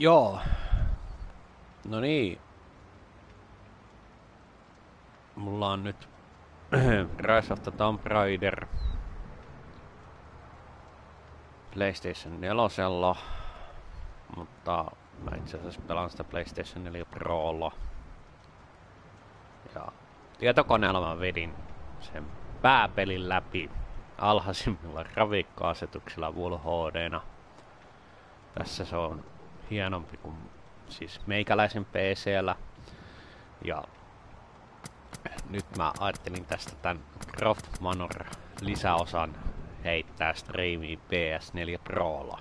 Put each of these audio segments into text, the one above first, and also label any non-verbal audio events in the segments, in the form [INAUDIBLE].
Joo. No niin. Mulla on nyt [CLEARS THROAT] Rise of the Tomb Raider PlayStation 4, mutta mä itse asiassa pelaan sitä PlayStation 4 Prolla. Ja tietokoneella mä vedin sen pääpelin läpi alhaisimmilla grafiikka-asetuksilla. Tässä se on hienompi kuin siis meikäläisen PCllä. Ja nyt mä ajattelin tästä tämän Croft Manor lisäosan heittää striimiin PS4 Prolla.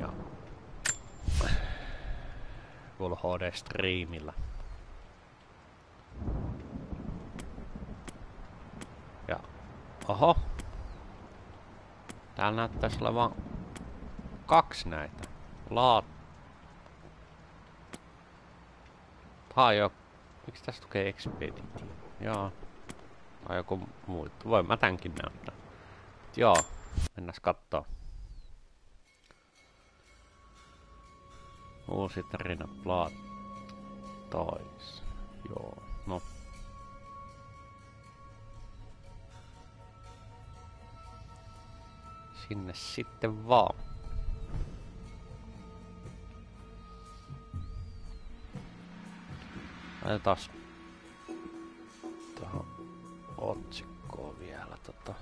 Ja Full HD striimillä. Ja oho. Täällä näyttäisi olevan kaksi näitä. Laat. Tää jo... Miksi tästä tukee Expeditio? Joo. Tai joku muu. Voi mä tämänkin näyttää. Joo. Mennäs kattoo. Uusi tarina Blood Toys. Joo. No. Sinne sitten vaan. Laitetaan tuohon otsikkoon vielä tota.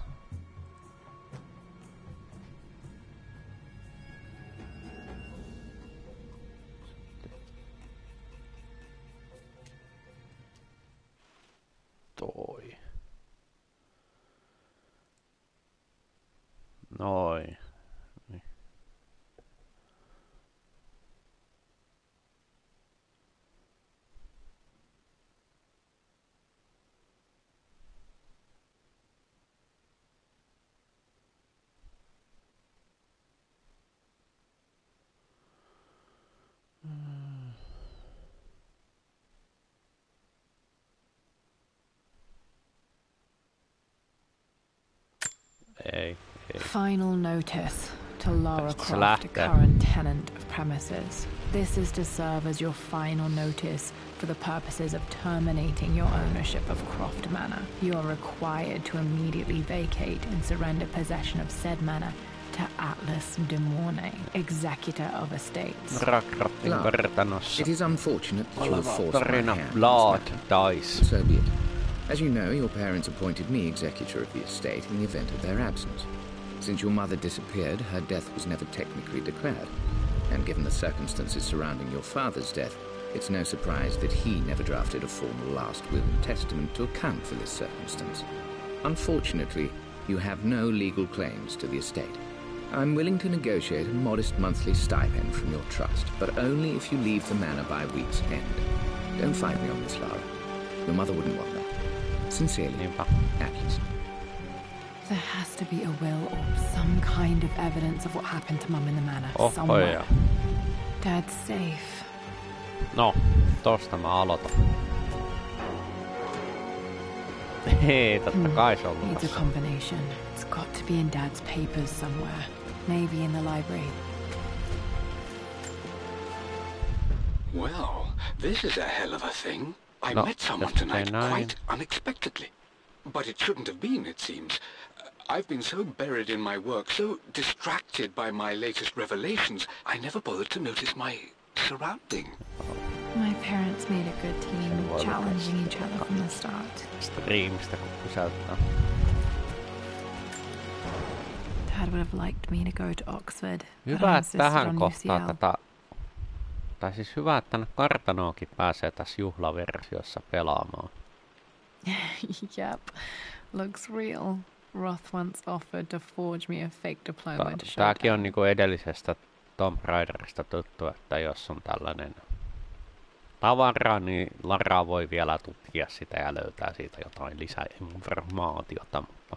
Ei, ei. Final notice to Lara Tästä Croft, lähtee. current tenant of premises. This is to serve as your final notice for the purposes of terminating your ownership of Croft Manor. You are required to immediately vacate and surrender possession of said manor to Atlas de Mornay, executor of estates. Rakraftin It is unfortunate that you have forced my tarina hand. Blood on this matter. Dice. So be it. As you know, your parents appointed me executor of the estate in the event of their absence. Since your mother disappeared, her death was never technically declared. And given the circumstances surrounding your father's death, it's no surprise that he never drafted a formal last will and testament to account for this circumstance. Unfortunately, you have no legal claims to the estate. I'm willing to negotiate a modest monthly stipend from your trust, but only if you leave the manor by week's end. Don't fight me on this, Lara. Your mother wouldn't want that. Sincerely, Niinpä. There has to be a will or some kind of evidence of what happened to Mum in the manor Oho somewhere. ja. Dad's safe. No, tosta mä aloitan. [LAUGHS] Hei, totta hmm. kai se on Needs a combination. It's got to be in Dad's papers somewhere. Maybe in the library. Well, this is a hell of a thing. I No, met someone tonight quite unexpectedly. But it shouldn't have been, it seems. I've been so buried in my work, so distracted by my latest revelations, I never bothered to notice my surrounding. My parents made a good team, challenging each other from the start. Streamistä kun pysäyttää. Dad would have liked me to go to Oxford. but I Hyvä, insisted tähän on kohtaan UCL. tätä... Tai siis hyvä, että tänne kartanoonkin pääsee tässä juhlaversiossa pelaamaan. [LAUGHS] yep, looks real. Roth once offered to forge me a fake diploma to show Tääkin on niinku edellisestä Tomb Raiderista tuttu, että jos on tällainen tavara, niin Lara voi vielä tutkia sitä ja löytää siitä jotain lisäinformaatiota, mutta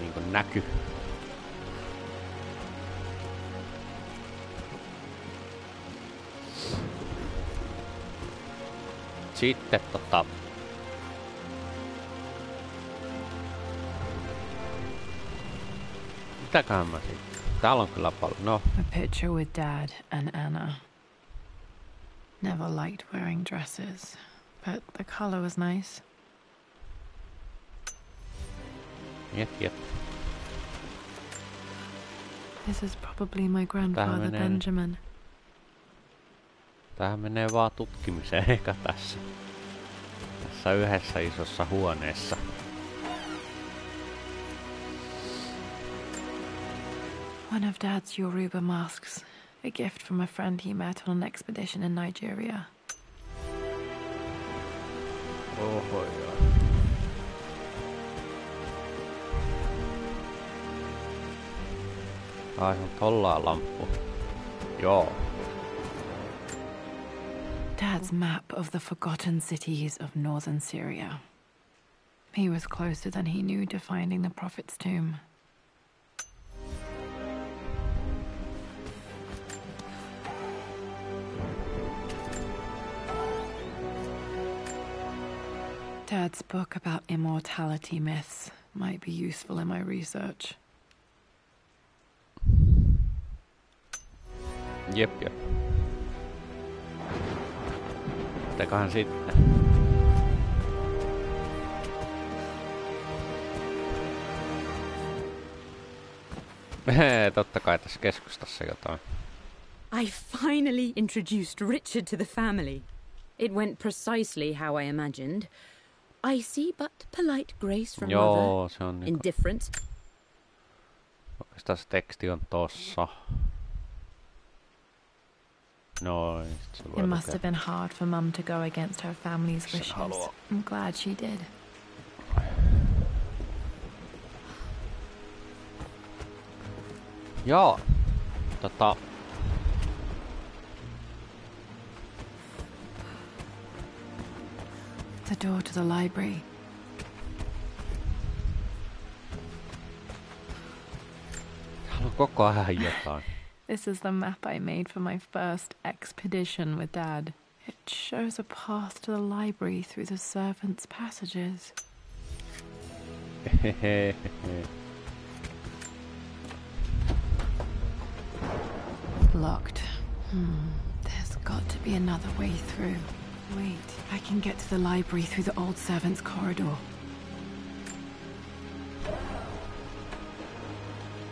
niin kuin näkyy. Sitten tota, mitäköhän mä sitten? Täällä on kyllä paljon. No, A picture with Dad and Anna. Never liked wearing dresses, but the color was nice. Yep, yep. This is probably my grandfather Benjamin. Tähän menee vaan tutkimiseen eikä tässä. Tässä yhdessä isossa huoneessa. One of Dad's Yoruba masks. A gift from a friend he met on an expedition in Nigeria. Oho joo. Ai on tollaan lamppu. Joo. Dad's map of the forgotten cities of northern Syria. He was closer than he knew to finding the Prophet's tomb. Dad's book about immortality myths might be useful in my research. Yep, jep. Mitäköhän sitten? Hei, [LAUGHS] totta kai tässä keskustassa jotain. I finally introduced Richard to the family. It went precisely how I imagined. I see but polite grace from mother, Joo, se on niinku... indifference. Oikeastaan se teksti on tossa. Sit se voi It must have been hard for Mum to go against her family's wishes. I'm glad she did. Joo. Tota... The door to the library. Täällä on koko ajan jotain. This is the map I made for my first expedition with Dad. It shows a path to the library through the servants' passages. [LAUGHS] Locked. Hmm. There's got to be another way through. Wait, I can get to the library through the old servants' corridor.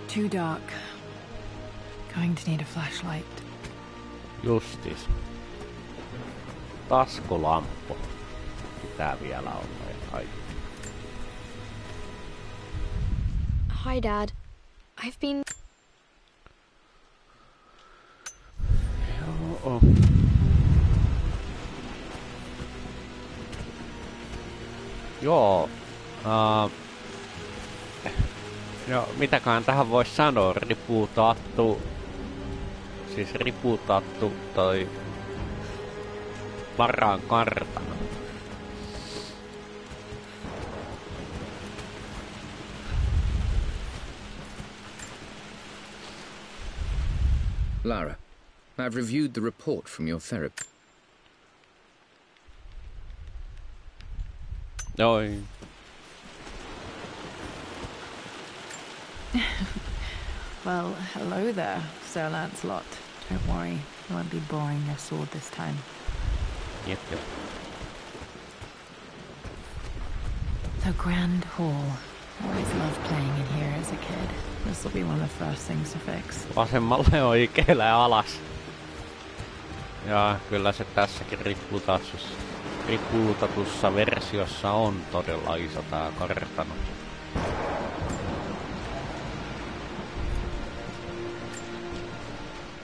Too dark. Going to need a flashlight. Justis. Taskulamppu. Pitää vielä olla ja kaikki. Hi, Dad. I've been. Joo. Joo. Uh, no, mitäköhän tähän voisi sanoa? Riputattu. Siis riputattu toi varaan kartano. Lara, I've reviewed the report from your therapy. Oi. [LAUGHS] Well, hello there, Sir Lancelot. Don't worry, I won't be boring your sword this time. Jep, jep. The Grand Hall. Always loved playing in here as a kid. This will be one of the first things to fix. Vasemmalle oikealle ja alas. Ja kyllä se tässäkin ripputatussa, ripputatussa versiossa on todella iso tää kartano.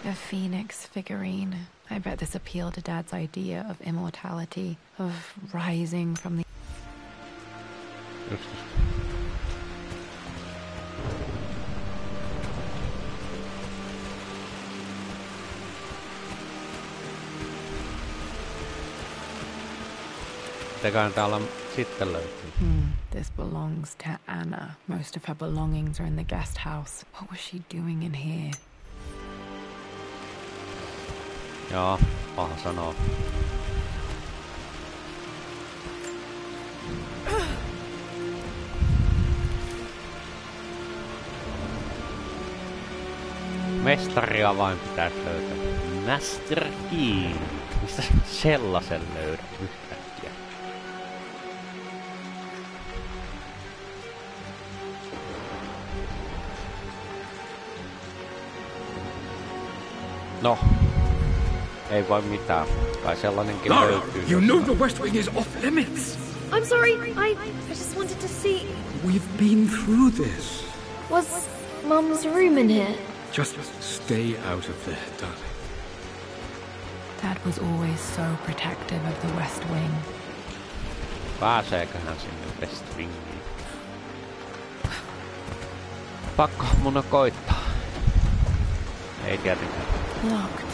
A phoenix figurine. I bet this appealed to Dad's idea of immortality, of rising from the Just, just. Mitäköhän täällä sitten löytyy? Hmm, this belongs to Anna. Most of her belongings are in the guest house. What was she doing in here? Joo, paha sanoa. Mestaria vain pitäisi löytää. Master Key. Mistä sellaisen löydät yhtäkkiä? No, ei voi mitään. Kai sellainenkin Lara, löytyy. you know the West Wing is off limits. I'm sorry. I, I just wanted to see. We've been through this. Was Mum's room in here? Just stay out of there, darling. Dad was always so protective of the West Wing. Pääseeköhän sinne West Wingiin? Pakko mun on koittaa. Ei tietenkään. Locked.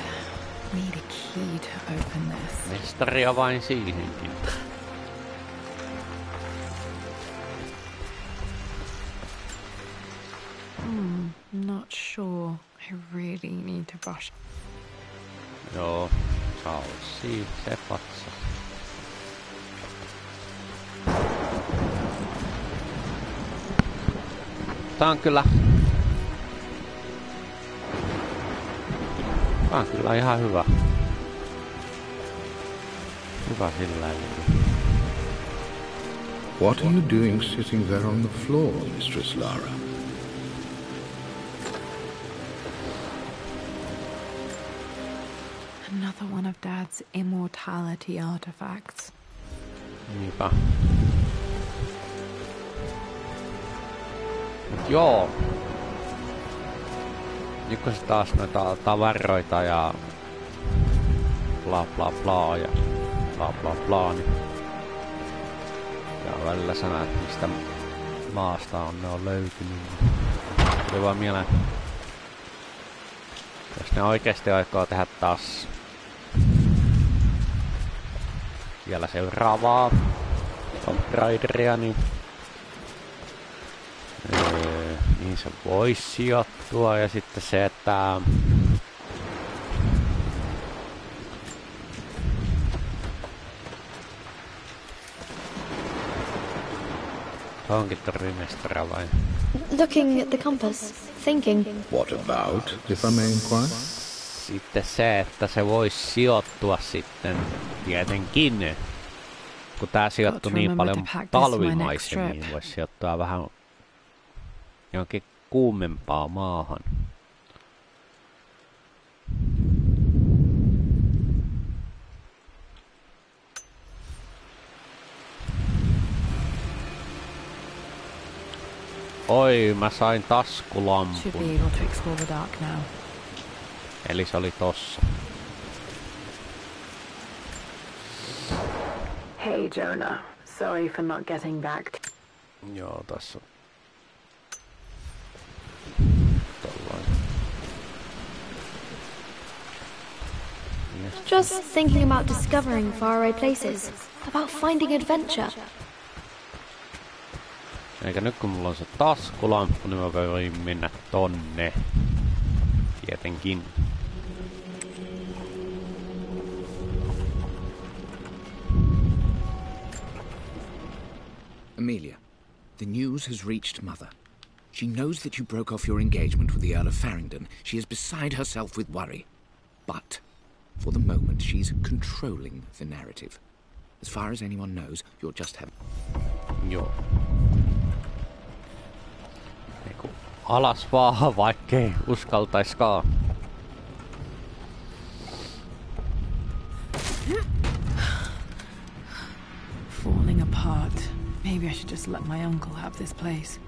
Need a key to open this. Mestaria vain siihenkin. Not sure. I really need to brush. Joo, siinä se patsa. Tää on kyllä... Tää on kyllä ihan hyvä. Hyvä sillä. What are you doing sitting there on the floor, Mistress Lara? Another one of Dad's immortality artifacts. Niinpä. Mut joo. Nyt kun se taas noita tavaroita ja bla bla bla ja bla bla bla, niin ja välillä sanoo, että mistä maasta on ne on löytynyt. niin Tuli vaan mieleen, jos ne oikeasti aikoo tehdä taas vielä seuraavaa Tomb Raideria, niin, niin se voisi sijoittua. Ja sitten se, että onkin torrimestara vai? Looking at the compass, thinking. What about, if I may inquire? Sitten se, että se voisi sijoittua sitten tietenkin. Kun tää sijoittuu niin paljon talvimaisemiin, trip. voisi sijoittua vähän jonkin kuumempaa maahan. Oi, mä sain Should be taskulampun. able to explore the dark now. Eli se oli tossa. Hey, Jonah. Sorry for not getting back. Joo, tässä on. Just thinking about discovering faraway places. About finding adventure. Eikä nyt kun mulla on se taskulamppu, niin mä voin mennä tonne. Tietenkin. Amelia, the news has reached Mother. She knows that you broke off your engagement with the Earl of Farringdon. She is beside herself with worry. But, for the moment, she's controlling the narrative. As far as anyone knows, you're just having. Joo. Eiku alas vaan, vaikkei uskaltaiskaan. Falling apart. Maybe I should just let my uncle have this place.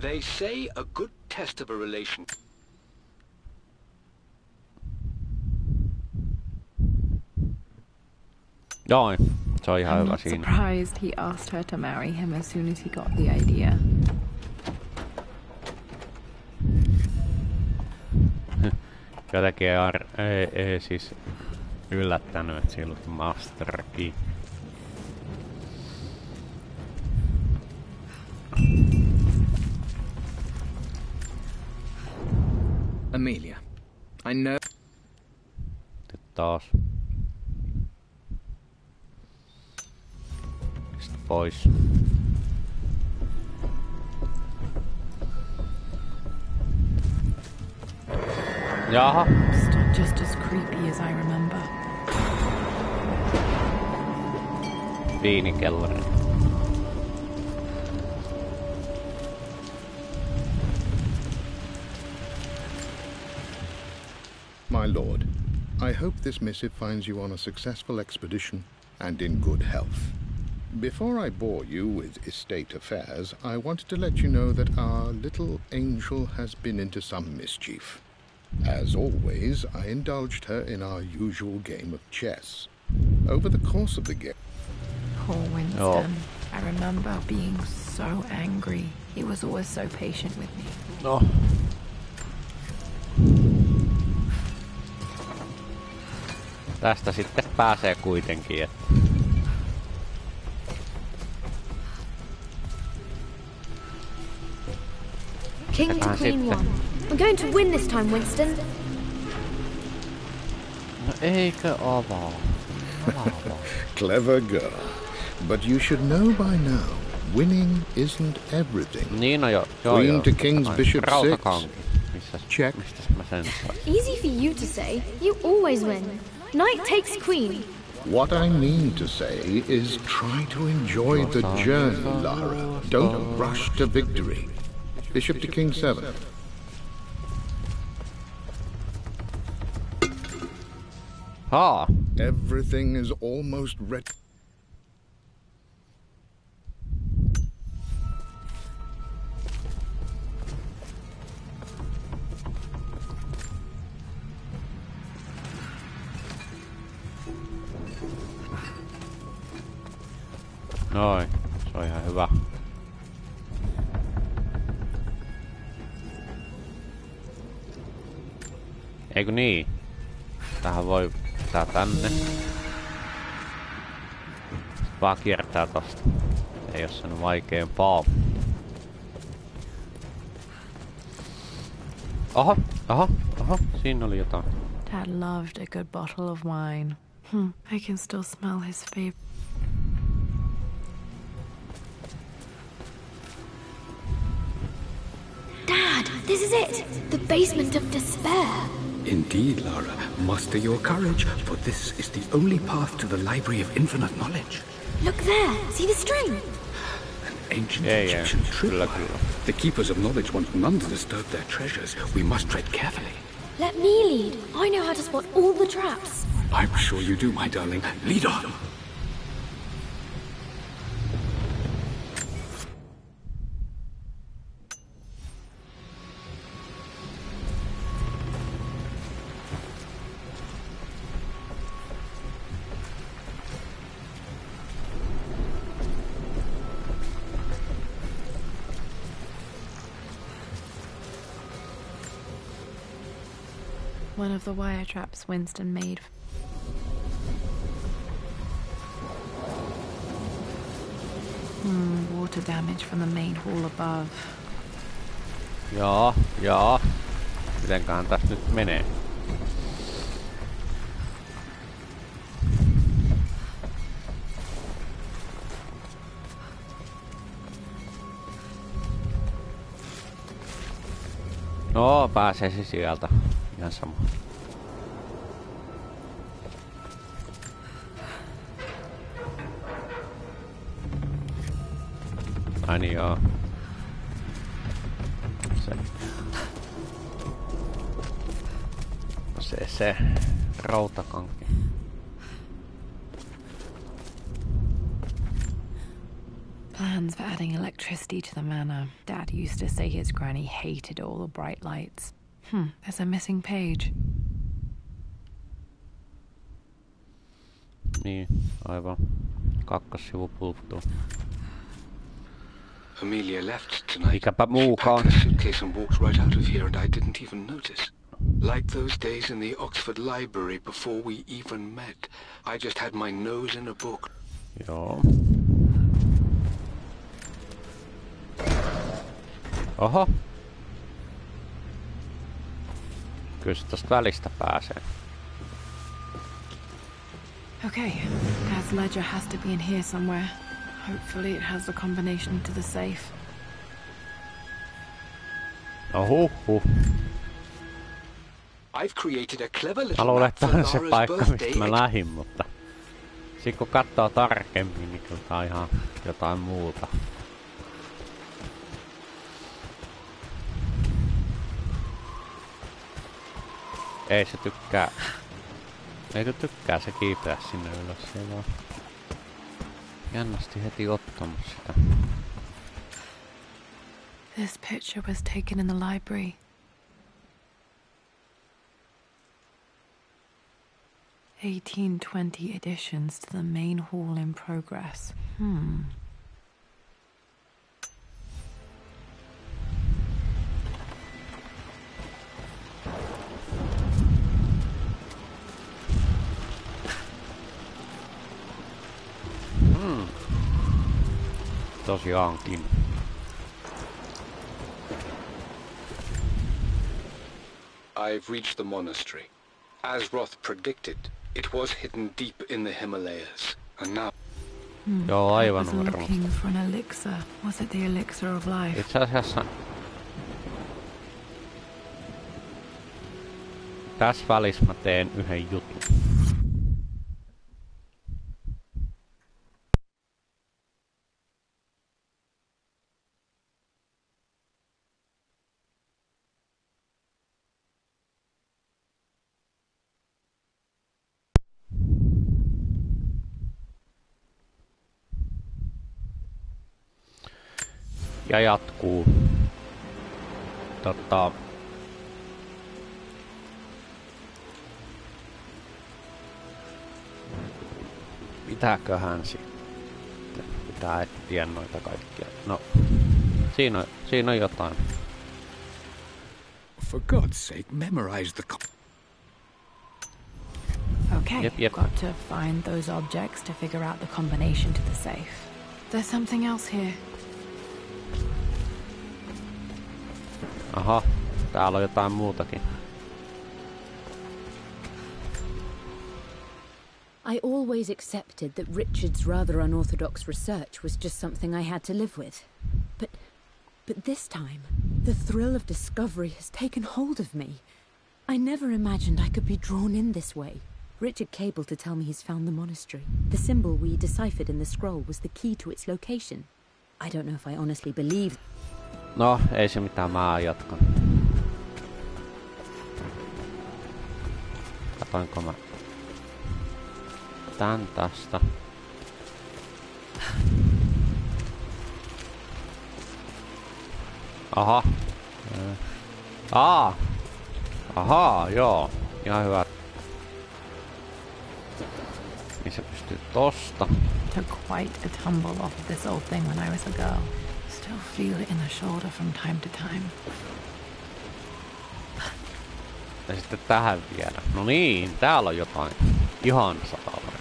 They say a good test of a relation. Joo, se on ihan I'm not surprised he asked her to marry him as soon as he got the idea. Jotenkin ei, ar- ei, ei siis yllättänyt, että siinä oli Master Key. Amelia, I know. Sitten taas. Sitten pois. Jaha. Still just as creepy as I remember. Viinikellari. My lord, I hope this missive finds you on a successful expedition and in good health. Before I bore you with estate affairs, I wanted to let you know that our little angel has been into some mischief. As always, I indulged her in our usual game of chess. Over the course of the game, Poor Winston. Oh. I remember being so angry. He was always so patient with me. No. Tästä sitten pääsee kuitenkin, että King to queen one. We're going to win this time, Winston. No eikö avaa? Avaa. clever girl. But you should know by now, winning isn't everything. Niin no jo, joo Queen joo. to king's bishop 6. Check. Mistäs mä sen sain? Easy for you to say. You always win. Knight takes queen. What I mean to say is try to enjoy the journey, Lara. Don't rush to victory. Bishop to king seven. Haa. Everything is almost ready. On ihan hyvä. Eikö niin? Tähän voi tää tänne. Sitten vaan kiertää tosta. Ei oo sen vaikeampaa. Oho, oho, oho, siinä oli jotain. Dad loved a good bottle of wine. Hmm, I can still smell his favorite. Dad, this is it. The basement of despair. Indeed, Lara. Muster your courage, for this is the only path to the Library of Infinite Knowledge. Look there. See the string? An ancient Yeah, yeah. Egyptian Kyllä, tripwire. The keepers of knowledge want none to disturb their treasures. We must tread carefully. Let me lead. I know how to spot all the traps. I'm sure you do, my darling. Lead on. One of the wire traps Winston made. Hmm, water damage from the main hall above. Joo, joo. Mitenköhän tässä nyt menee? No, pääsee se sieltä. Uh, se rautakanki. Plans for adding electricity to the manor. Dad used to say his granny hated all the bright lights. Hmm, there's a missing page. Niin, aivan. Kakkossivu puuttuu. Amelia left tonight. Mikäpä She muukaan. packed her suitcase and walked right out of here, and I didn't even notice. Like those days in the Oxford Library before we even met. I just had my nose in a book. Joo. Oho. Kyllä se tosta välistä pääsee. Okay, Dad's ledger has to be in here somewhere. Hopefully, it has the combination to the safe. No huh, huh. I've created a clever Mä little että on se paikka, mistä birthday. mä lähdin, mutta... Sitten kun katsoo tarkemmin, niin kyllä tää on ihan jotain muuta. Ei se tykkää... Eikö tykkää se kiipeä sinne ylös? Siellä on jännästi heti sitä. This picture was taken in the library. Eighteen twenty additions to the main hall in progress. Hmm. Tosiaankin. I've reached the monastery. As Roth predicted, it was hidden deep in the Himalayas. And now hmm, Joo, I aivan was looking for an elixir. Was it the elixir of life? Itse asiassa... Tässä välissä mä teen yhden jutun. Ja jatkuu. Tota... Mitäköhän sitten? Pitää etsiä noita kaikkia. No, siinä on, siinä on jotain. For God's sake, memorize the. Co- Okay, Yep, yep. got to find those objects to figure out the combination to the safe. There's something else here. Aha, täällä on jotain muutakin. I always accepted that Richard's rather unorthodox research was just something I had to live with. But but this time, the thrill of discovery has taken hold of me. I never imagined I could be drawn in this way. Richard cabled to tell me he's found the monastery. The symbol we deciphered in the scroll was the key to its location. I don't know if I honestly believe No, ei se mitään, mä jatkan. Katoinko mä tän tästä? Aha. Aa. Ahaa, joo. Ihan hyvä. Niin se pystyy tosta. Took quite a tumble off of this old thing when I was a girl. Feel it in the shoulder from time to time. Ja sitten tähän vielä. No niin, täällä on jotain. Ihan sata varmasti.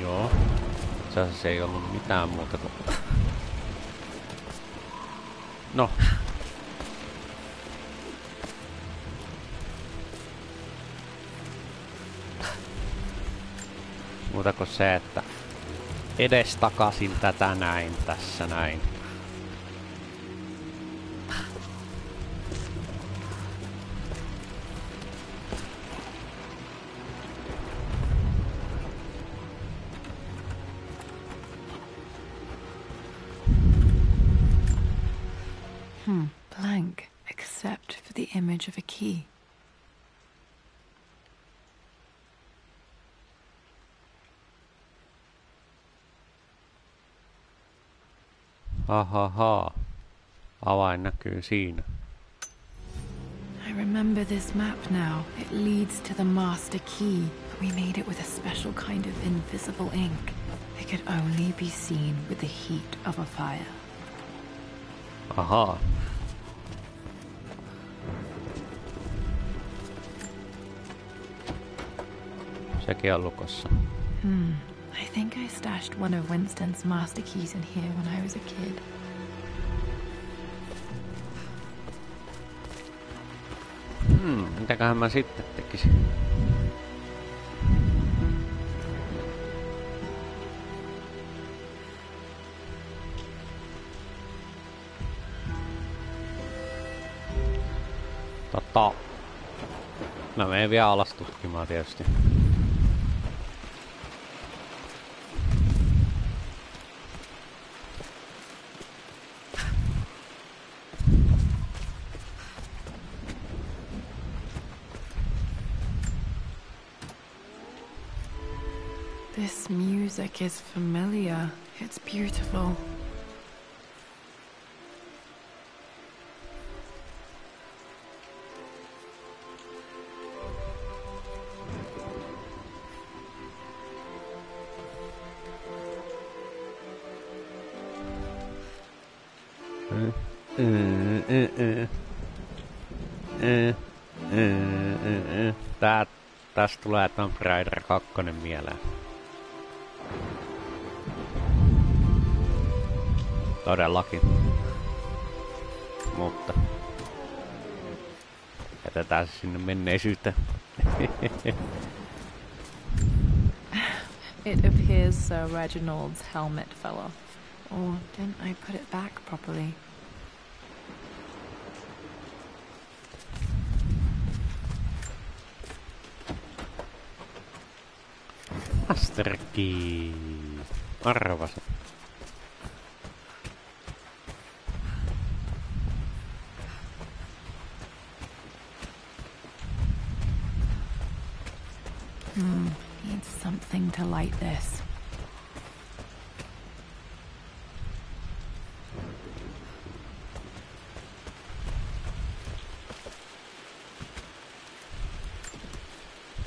Joo. Asiassa ei ollut mitään muuta kuin... No. Se, että edes takasin tätä näin tässä näin. Ahaha. Avain näkyy siinä. I remember this map now. It leads to the master key, we made it with a special kind of invisible ink. It could only be seen with the heat of a fire. Aha. Sekin on lukossa. Hmm. stashed one of Winston's master keys in here when I was a kid. Hmm, mitäköhän mä sitten tekisin? Tota... Mä menen vielä alas tutkimaan tietysti. Tää, tästä tulee Tomb Raider 2 mieleen. Todellakin. Mutta. Jätetään se sinne menneisyyteen. [LAUGHS] It appears Sir Reginald's helmet fell off. Or didn't I put it back properly? Master Key. Arvasin. Hmm, need something to light this.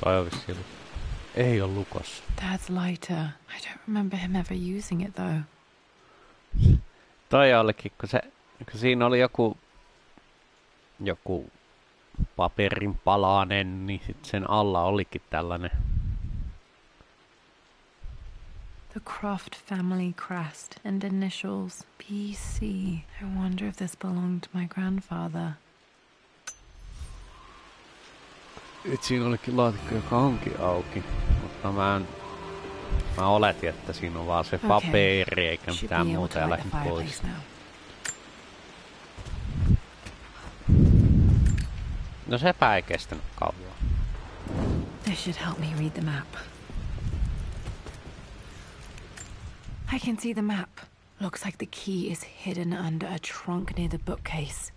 Toi on vissiin lu- Ei oo lukossa. Dad's lighter. I don't remember him ever using it though. Toi olikin, kun, se, kun siinä oli joku, joku paperin palanen, niin sit sen alla olikin tällainen. The Croft family crest and initials PC. I wonder if this belonged to my grandfather. Et siinä olikin laatikko, joka onkin auki. Mutta mä en... Mä oletin, että siinä on vaan se Okay. paperi eikä mitään muuta ja lähdin pois. No sepä ei kestänyt kauan. This should help me read the map. I can see the map. Looks like the key is hidden under a trunk near the bookcase.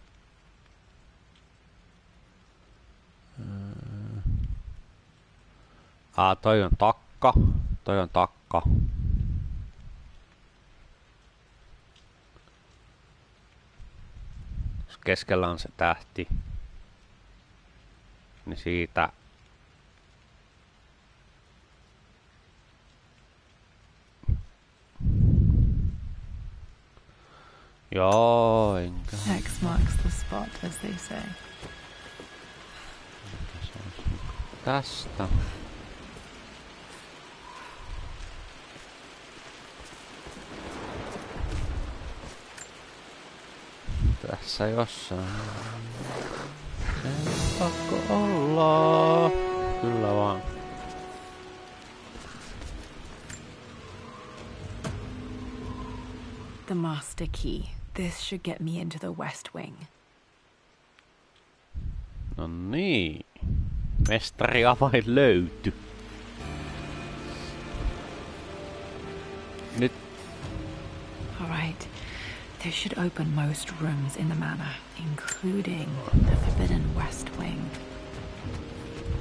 Aa, toi on takka. Toi on takka. Jos Keskellä on se tähti. Niin siitä Joo, enkä. X marks the spot, as they say. Tästä. Tässä jossain. Se on pakko olla. Kyllä vaan. The master key. This should get me into the West Wing. No niin. Mestari avain löyty. This should open most rooms in the manor, including the Forbidden West Wing.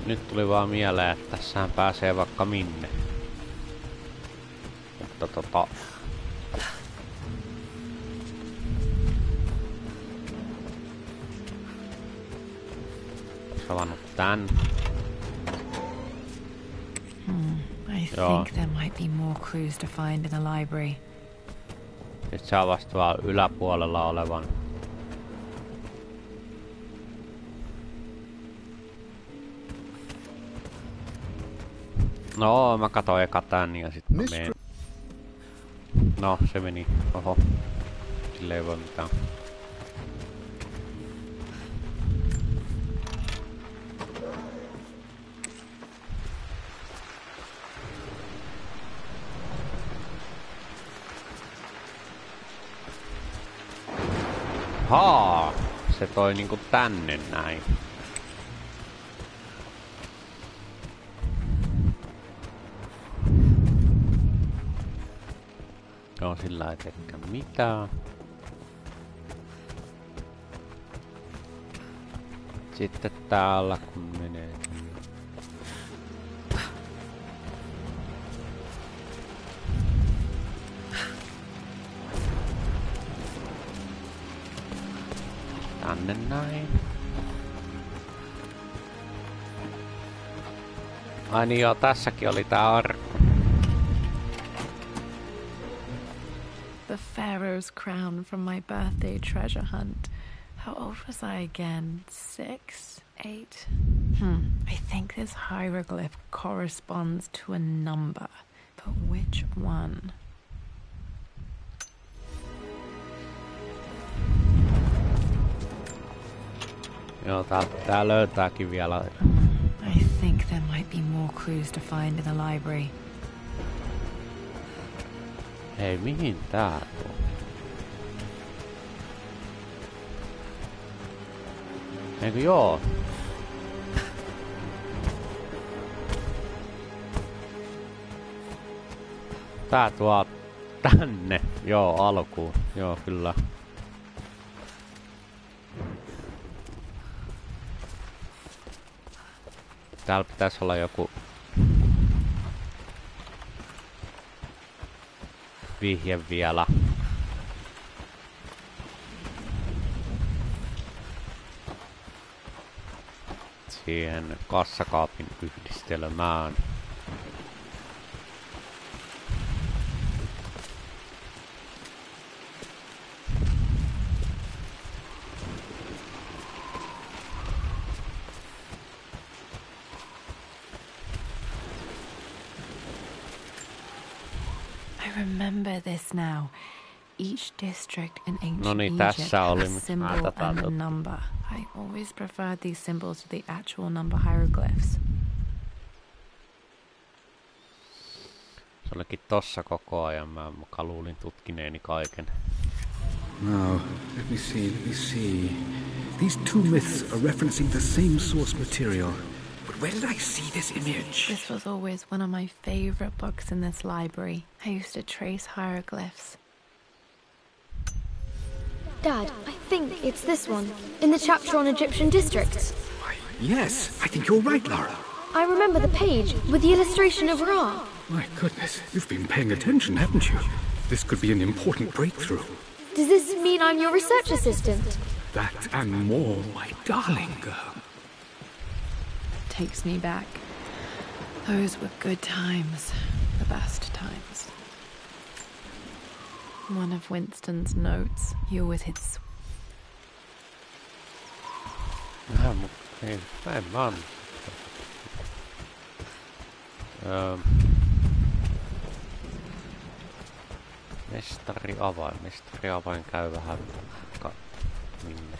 Nyt tuli vaan mieleen, että tässähän pääsee vaikka minne. Mutta tota... Olis avannut tän. Hmm, I Yeah. think there might be more clues to find in the library. Se avasi vaan yläpuolella olevan. No, mä katoin eka tän ja sit mä menen. No, se meni. Oho. Sille ei voi mitään. Ahaa, se toi niinku tänne näin. Joo, sillä ei tehdä mitään. Sitten täällä kun menee Tänne näin. Ai niin joo, tässäkin oli tää arkku. The Pharaoh's crown from my birthday treasure hunt. How old was I again? Six? Eight? Hmm. I think this hieroglyph corresponds to a number. But which one? Joo, tää, tää löytääkin vielä. I think there might be more clues to find in the library. Hei, mihin tää tuo? Eikö joo? Tää tuo tänne. Joo, alkuun. Joo, kyllä. Täällä pitäisi olla joku vihje vielä. Siihen kassakaapin yhdistelmään. Each district in ancient No niin, Egypt tässä had oli, a symbol ah, and a number. I always preferred these symbols to the actual number hieroglyphs. Se olikin tossa koko ajan. Mä muka luulin tutkineeni kaiken. Now, let me see, let me see. These two myths are referencing the same source material. But where did I see this image? This was always one of my favorite books in this library. I used to trace hieroglyphs. Dad, I think it's this one, in the chapter on Egyptian districts. Why, yes, I think you're right, Lara. I remember the page with the illustration of Ra. My goodness, you've been paying attention, haven't you? This could be an important breakthrough. Does this mean I'm your research assistant? That and more, my darling girl. Takes me back. Those were good times. The best times. One of Winston's notes. You Vähän, mut ei, mä en vaan. Öö, mestari avain, mestari avain käy vähän minne.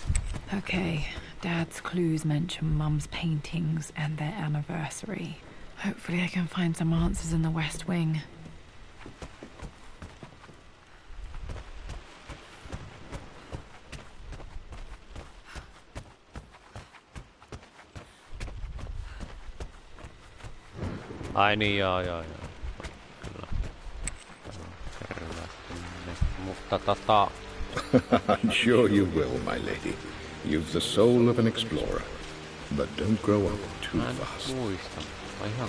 Okay, Dad's clues mention Mum's paintings and their anniversary. Hopefully, I can find some answers in the West Wing. Ai niin, joo, joo, joo. Kyllä. Terve. Mutta tota, [LAUGHS] I'm sure you will, my lady. You've the soul of an explorer. But don't grow up too mä en fast. muista. Vai ihan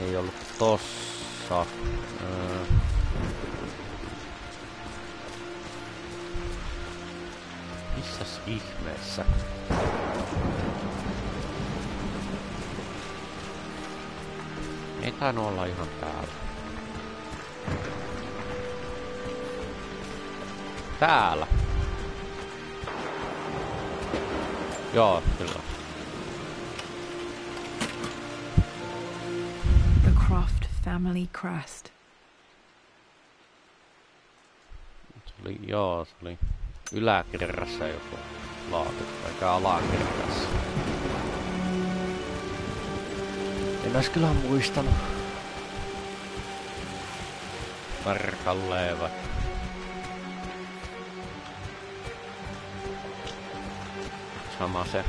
Ei ollut tossa. Öö. Missäs ihmeessä? Ei tainnut olla ihan täällä. Täällä. Joo, kyllä. The Croft family crest. Se oli, joo, se oli yläkerrassa joku laatikko, eikä alakerrassa. En ois kyllä muistanut. Tarkalleen. Sama se.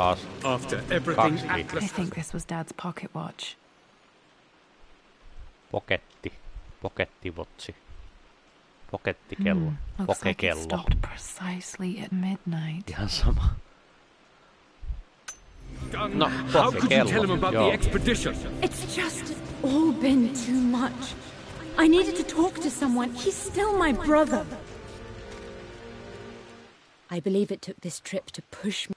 Taas After everything I think this was Dad's pocket watch. poketti, pokettivotsi, pokettikello, Hmm, looks like it stopped precisely at midnight. Ihan sama. No, how could you tell him about Joo. the expedition? It's just all been too much. I needed to talk to someone. He's still my brother. I believe it took this trip to push me.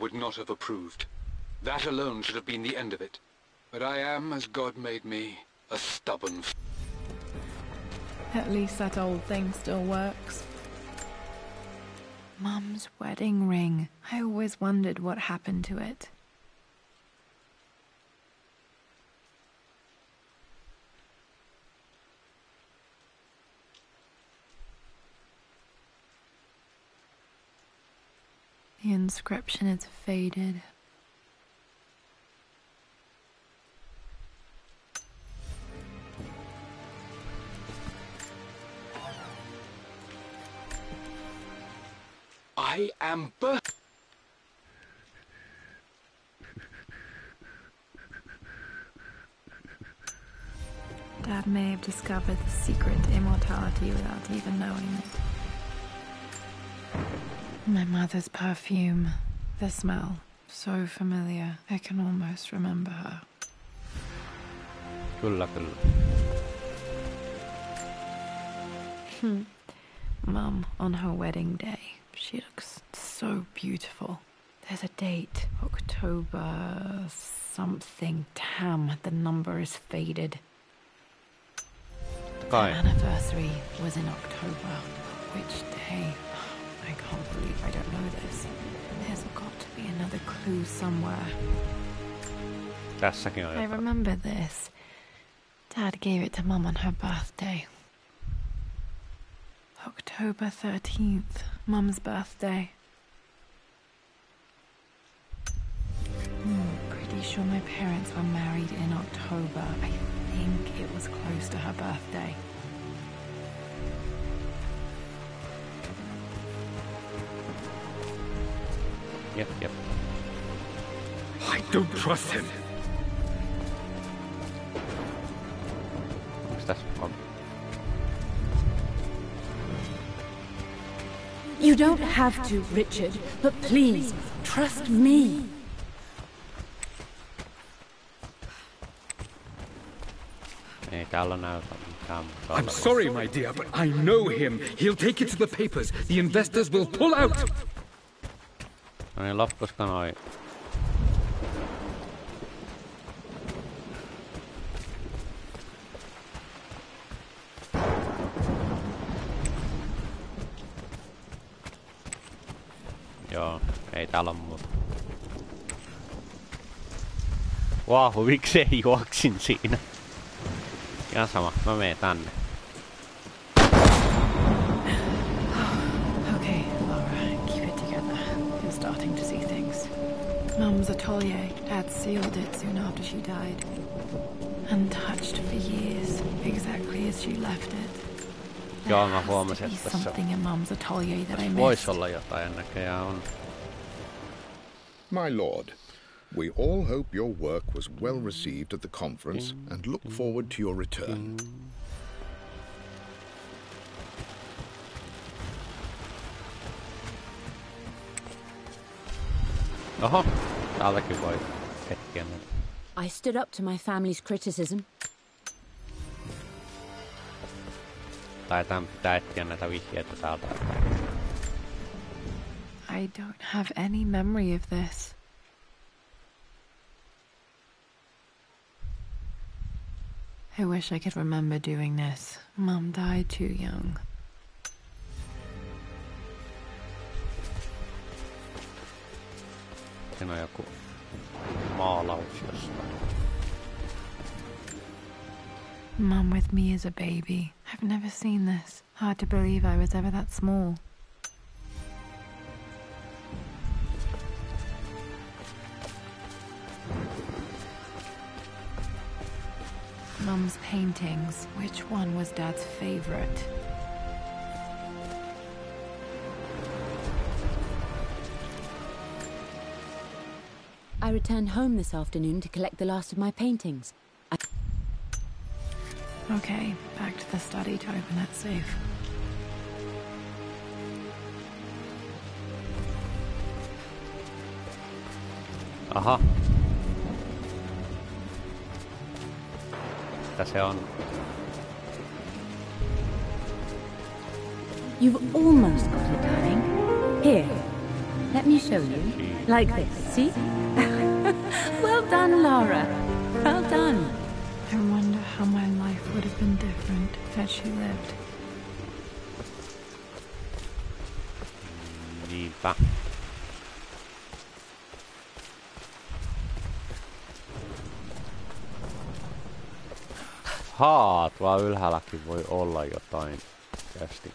Would not have approved. That alone should have been the end of it. But I am, as God made me, a stubborn f- At least that old thing still works. Mum's wedding ring. I always wondered what happened to it. The inscription is faded. I am bir- Dad may have discovered the secret to immortality without even knowing it. My mother's perfume. The smell. So familiar. I can almost remember her. Good luck, Kyllä, kyllä. Hmm. Mum, on her wedding day, she looks so beautiful. There's a date. October something. Tam, the number is faded. The anniversary was in October. Which day? I can't believe I don't know this. There's got to be another clue somewhere. That's on I jotain. remember this. Dad gave it to Mum on her birthday. October 13th, Mum's birthday. Hmm, pretty sure my parents were married in October. I think it was close to her birthday. Jep, jep. I don't trust him. Onks tässä on? You don't have to, Richard, but please, trust me. Ei täällä näytä mitään. mutta I'm sorry, my dear, but I know him. He'll take it to the papers. The investors will pull out. No niin, loppuisiko noin? Joo, ei täällä ole muuta. Vau, miksi juoksin siinä? Ihan sama, mä menen tänne. To see things. Mum's atelier. Dad sealed it soon after she died. Untouched for years, exactly as she left it. Joo, mä huomasin, be että tässä something in Mum's atelier that I missed. voisi olla jotain näköjään on. My lord, we all hope your work was well received at the conference mm. and look forward to your return. Oho, täältäkin voi hetkiä mennä. I stood up to my family's criticism. Tai tämän pitää etsiä näitä vihjeitä täältä. I don't have any memory of this. I wish I could remember doing this. Mum died too young. On joku maalaus jostain. With me as a baby. I've never seen this. Hard to believe I was ever that small. Mum's paintings. Which one was Dad's favorite? I returned home this afternoon to collect the last of my paintings. I Okay, back to the study to open that safe. Aha. Mitä se on? You've almost got it, darling. Here, let me show you. Like this, see? [LAUGHS] [LAUGHS] well done, Lara. Well done. I wonder how my life would have been different had she lived. Niinpä. Haa, tuolla ylhäälläkin voi olla jotain kästi.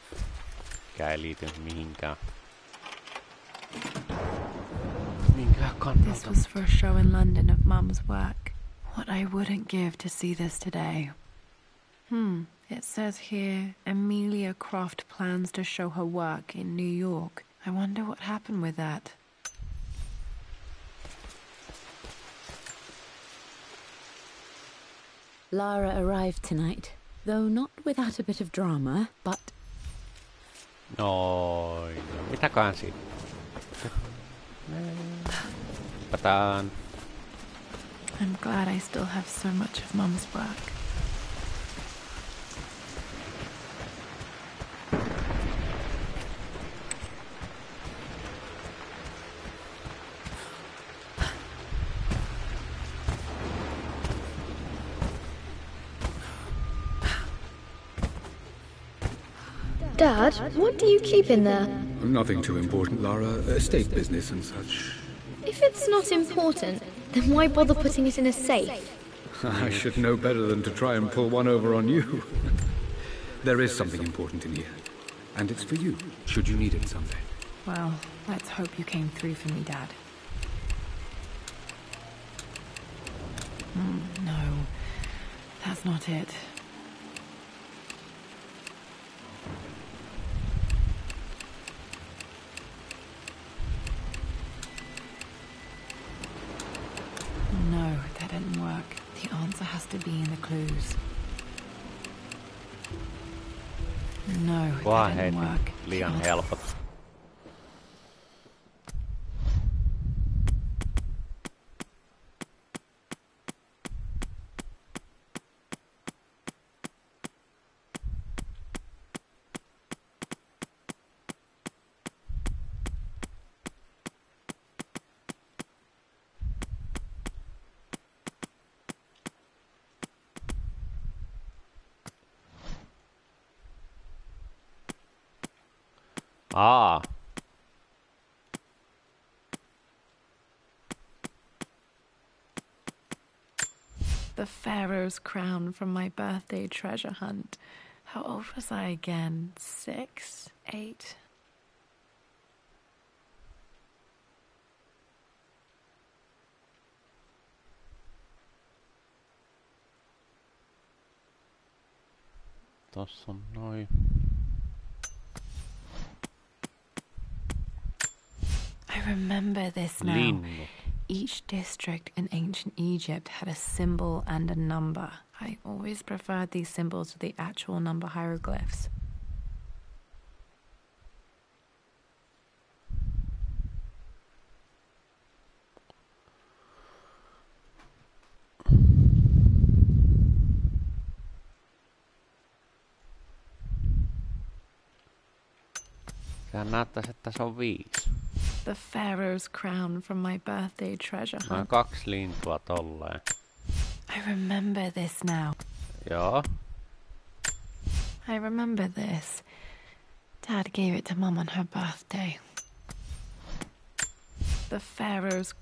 Mikä ei liity mihinkään. Mihinkään This was for a show in London of Mum's work. What I wouldn't give to see this today. Hmm, it says here Amelia Croft plans to show her work in New York. I wonder what happened with that. Lara arrived tonight, though not without a bit of drama, but Noin. Mitäköhän siitä? Hypätään. I'm glad I still have so much of Mum's work. Dad, what do you keep in there? Nothing too important, Lara. Estate business and such. If it's not important, then why bother putting it in a safe? [LAUGHS] I should know better than to try and pull one over on you. [LAUGHS] there is something important in here. And it's for you, should you need it someday. Well, let's hope you came through for me, Dad. Mm, no, that's not it. Vaan that hei, didn't work. The liian answer- helpot. Aa, The Pharaoh's crown from my birthday treasure hunt. How old was I again? Six? Eight? tossa on noin. I remember this now. Linnut. Each district in ancient Egypt had a symbol and a number. I always preferred these symbols to the actual number hieroglyphs. Näyttäisi, että se on viisi. The Pharaoh's crown from my birthday treasure Noin hunt. kaksi lintua tolleen. I remember this now. Joo. I remember this. Dad gave it to Mum on her birthday. The Pharaoh's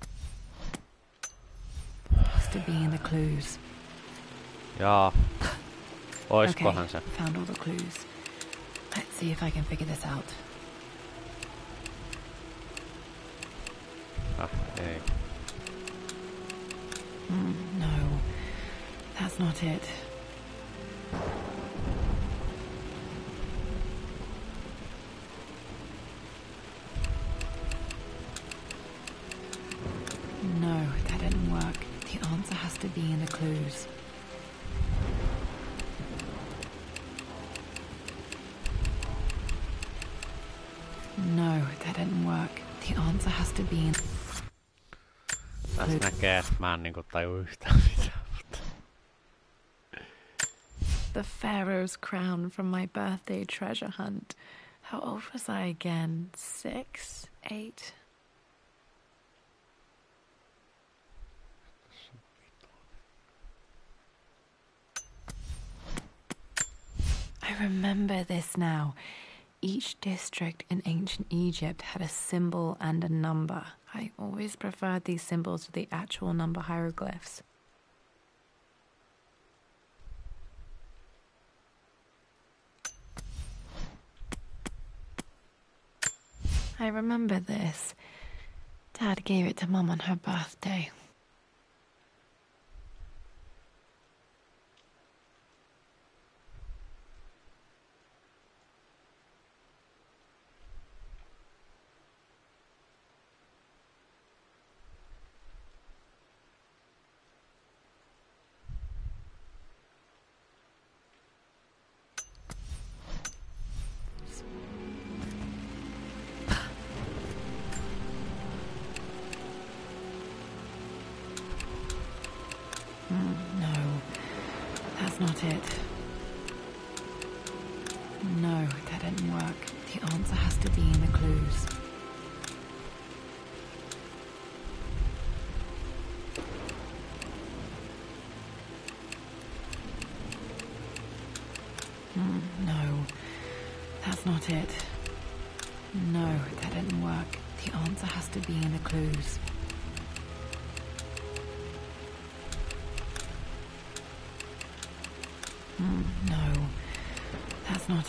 has to be in the clues. Jaa. Oiskohan okay, se? found all the clues. Let's see if I can figure this out. Mm, no, that's not it. No, that didn't work. The answer has to be in the clues. Tässä näkee, että mä en niinku taju yhtään [LAUGHS] mitään. Mutta... The Pharaoh's crown from my birthday treasure hunt. How old was I again? Six? Eight? I remember this now. Each district in ancient Egypt had a symbol and a number. I always preferred these symbols to the actual number hieroglyphs. I remember this. Dad gave it to Mum on her birthday.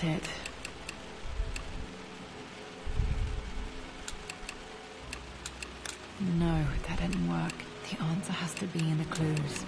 It. No, that didn't work. The answer has to be in the clues.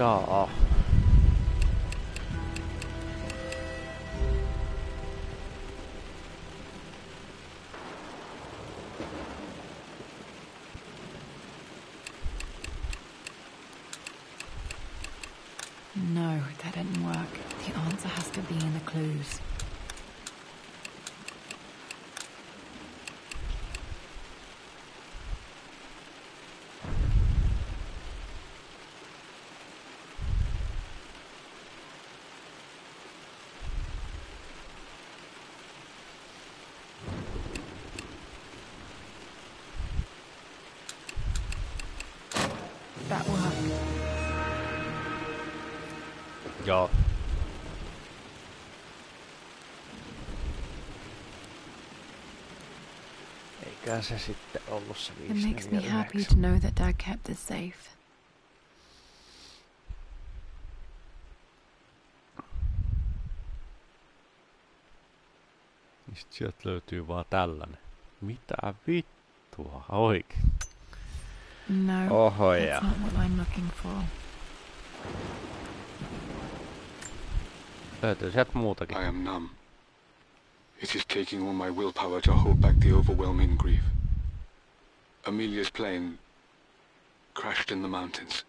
Joo. No, Eikä se sitten ollut se It makes me happy 549. to know that Dad kept this safe. Mistä sieltä löytyy vaan tällainen? Mitä vittua oikein? No, Oho that's ja. not what I'm looking for. Löytyy sieltä muutakin. I am numb. It is taking all my willpower to hold back the overwhelming grief. Amelia's plane crashed in the mountains.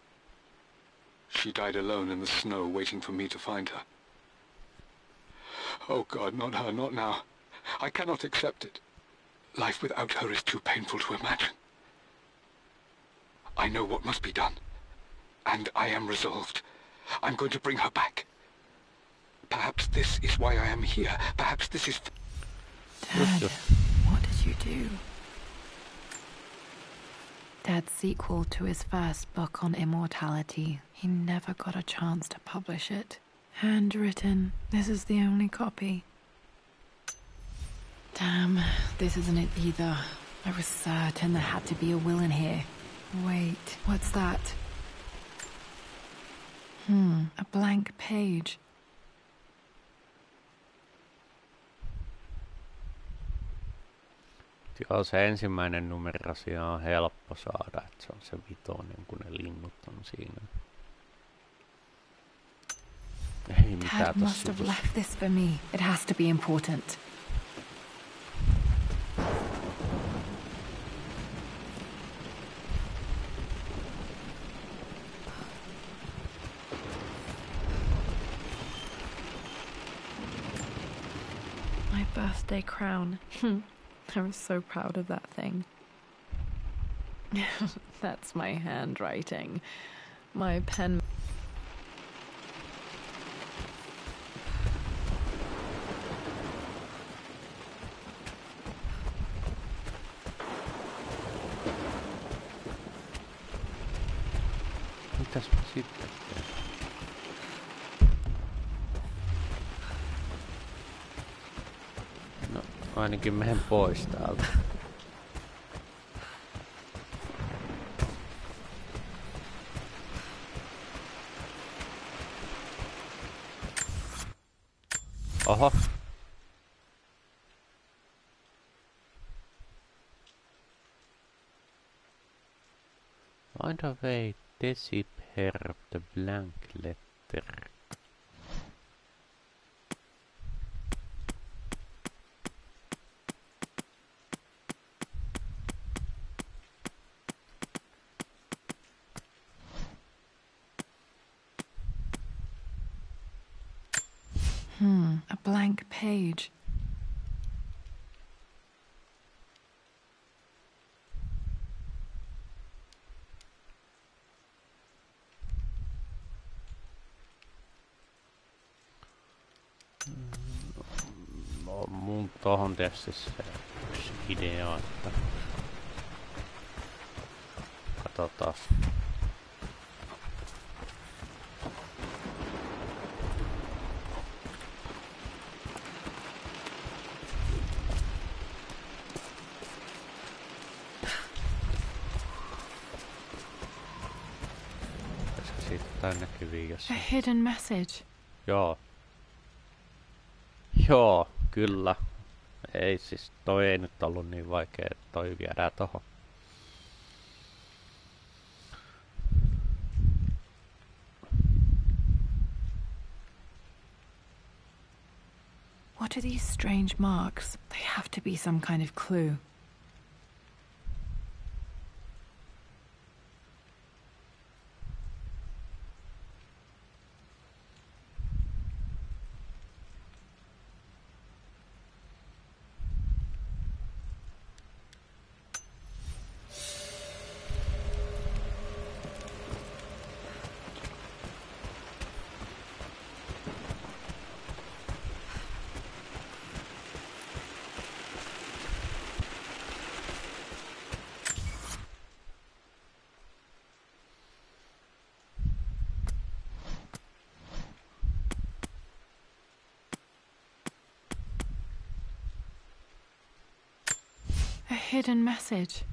She died alone in the snow, waiting for me to find her. Oh God, not her, not now. I cannot accept it. Life without her is too painful to imagine. I know what must be done. And I am resolved. I'm going to bring her back. Perhaps this is why I am here. Perhaps this is... Dad, what did you do? Dad's sequel to his first book on immortality. He never got a chance to publish it. Handwritten. This is the only copy. Damn, this isn't it either. I was certain there had to be a will in here. Wait, what's that? Hmm, a blank page. Joo, se ensimmäinen numero siellä on helppo saada, että se on se vitonen, kun ne linnut on siinä. Ei mitään Dad must tossa have left this for me. It has to be important. My birthday crown. [LAUGHS] I was so proud of that thing. [LAUGHS] That's my handwriting. My pen ainakin menen pois täältä. Oho. Find a way decipher the blank letter. Tohon yksi idea, että katsotaan. A hidden message. Joo. Joo, kyllä. Ei siis, toi ei nyt ollut niin vaikea, että toi viedään tohon. What are these strange marks? They have to be some kind of clue. Hidden message.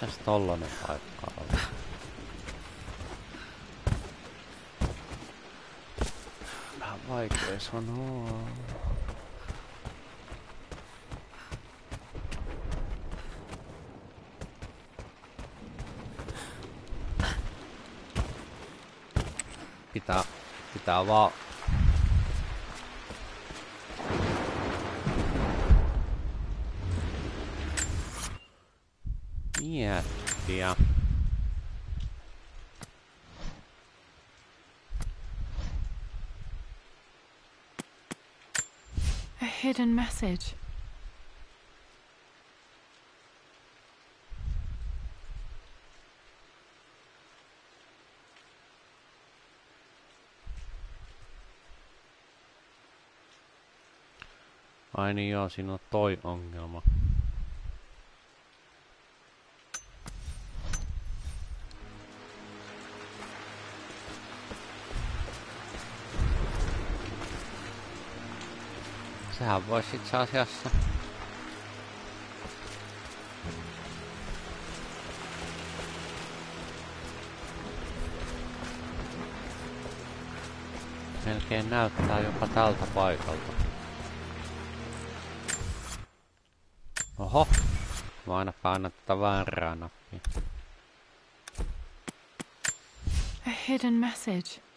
Missäs tollanen paikka on? Vähän vaikea sanoa. Pitää, pitää vaan miettiä. A hidden message. Ai niin joo, siinä on toi ongelma. Sehän voisi itse asiassa... Melkein näyttää jopa tältä paikalta. Oho! Mä aina painan tätä väärää nappia. A hidden message.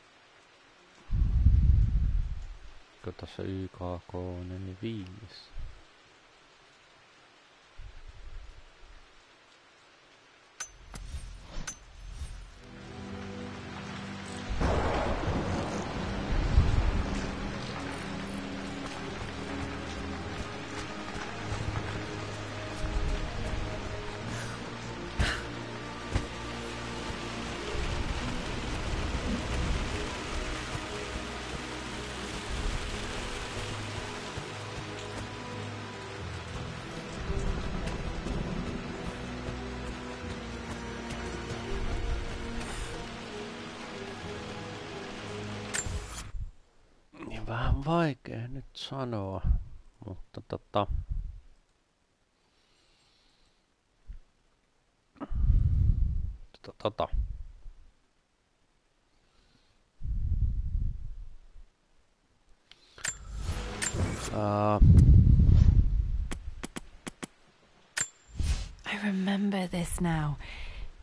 Kun tossa YKK 45. Vaikea nyt sanoa, mutta tota... Tota, tota. Uh, I remember this now.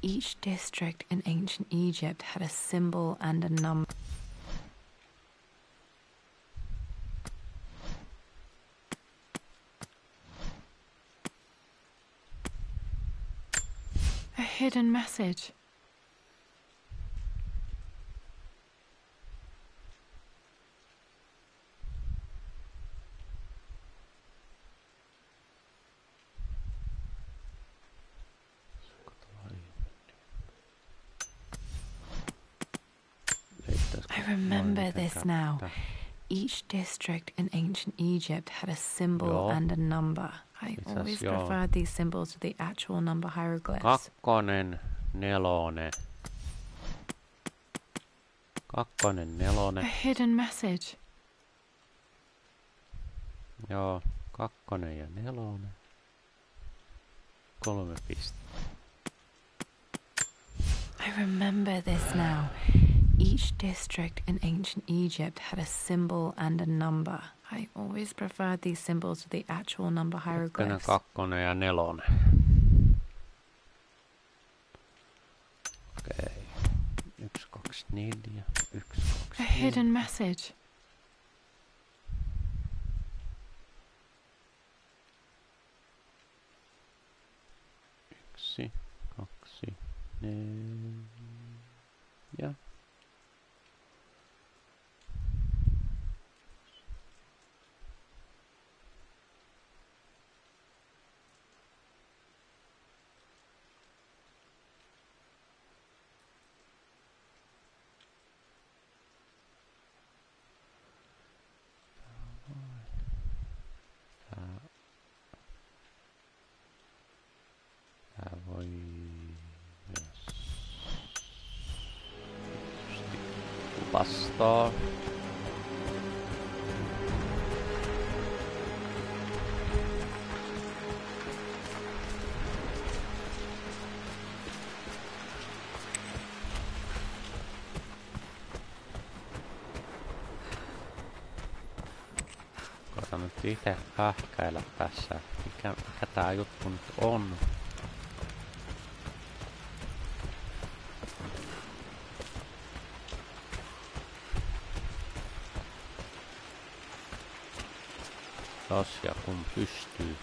Each district in ancient Egypt had a symbol and a number. A hidden message. I remember this now. Each district in ancient Egypt had a symbol Joo. and a number. I Itse asiassa always joo. preferred these symbols to the actual number hieroglyphs. kakkonen, nelonen. Kakkonen, A nelonen. hidden message. Joo, kakkonen ja nelonen. Kolme pistettä. I remember this now. Each district in ancient Egypt had a symbol and a number. I always preferred these symbols to the actual number hieroglyphs. kakkonen ja nelonen. Okei. Yksi, kaksi, neljä. Yksi, kaksi, A hidden message. Yksi, kaksi, neljä. Koitan nyt itse tässä. Mikä, mikä tää juttu nyt on? Jos ja kun pystyy.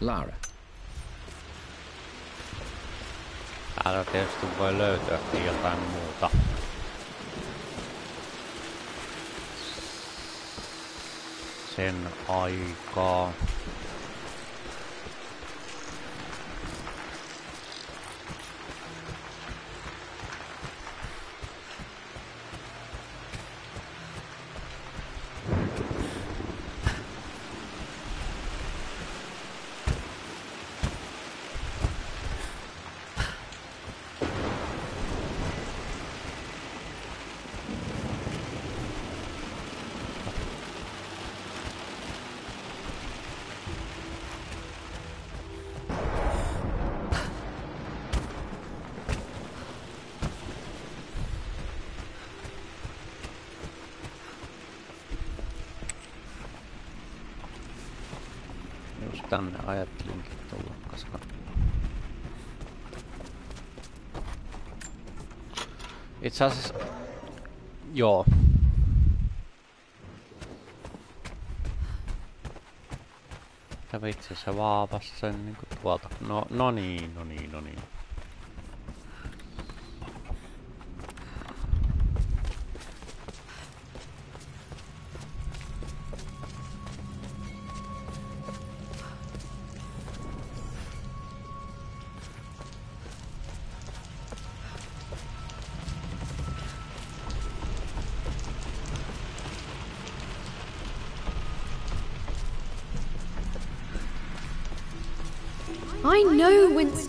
Lara, Täältä tietysti voi löytyäkin jotain muuta. Sen aikaa. Just tänne ajattelinkin tulla, koska... Itse asiassa... Joo. Mitä vitsi se vaavas sen niinku tuolta. No, no niin, no niin,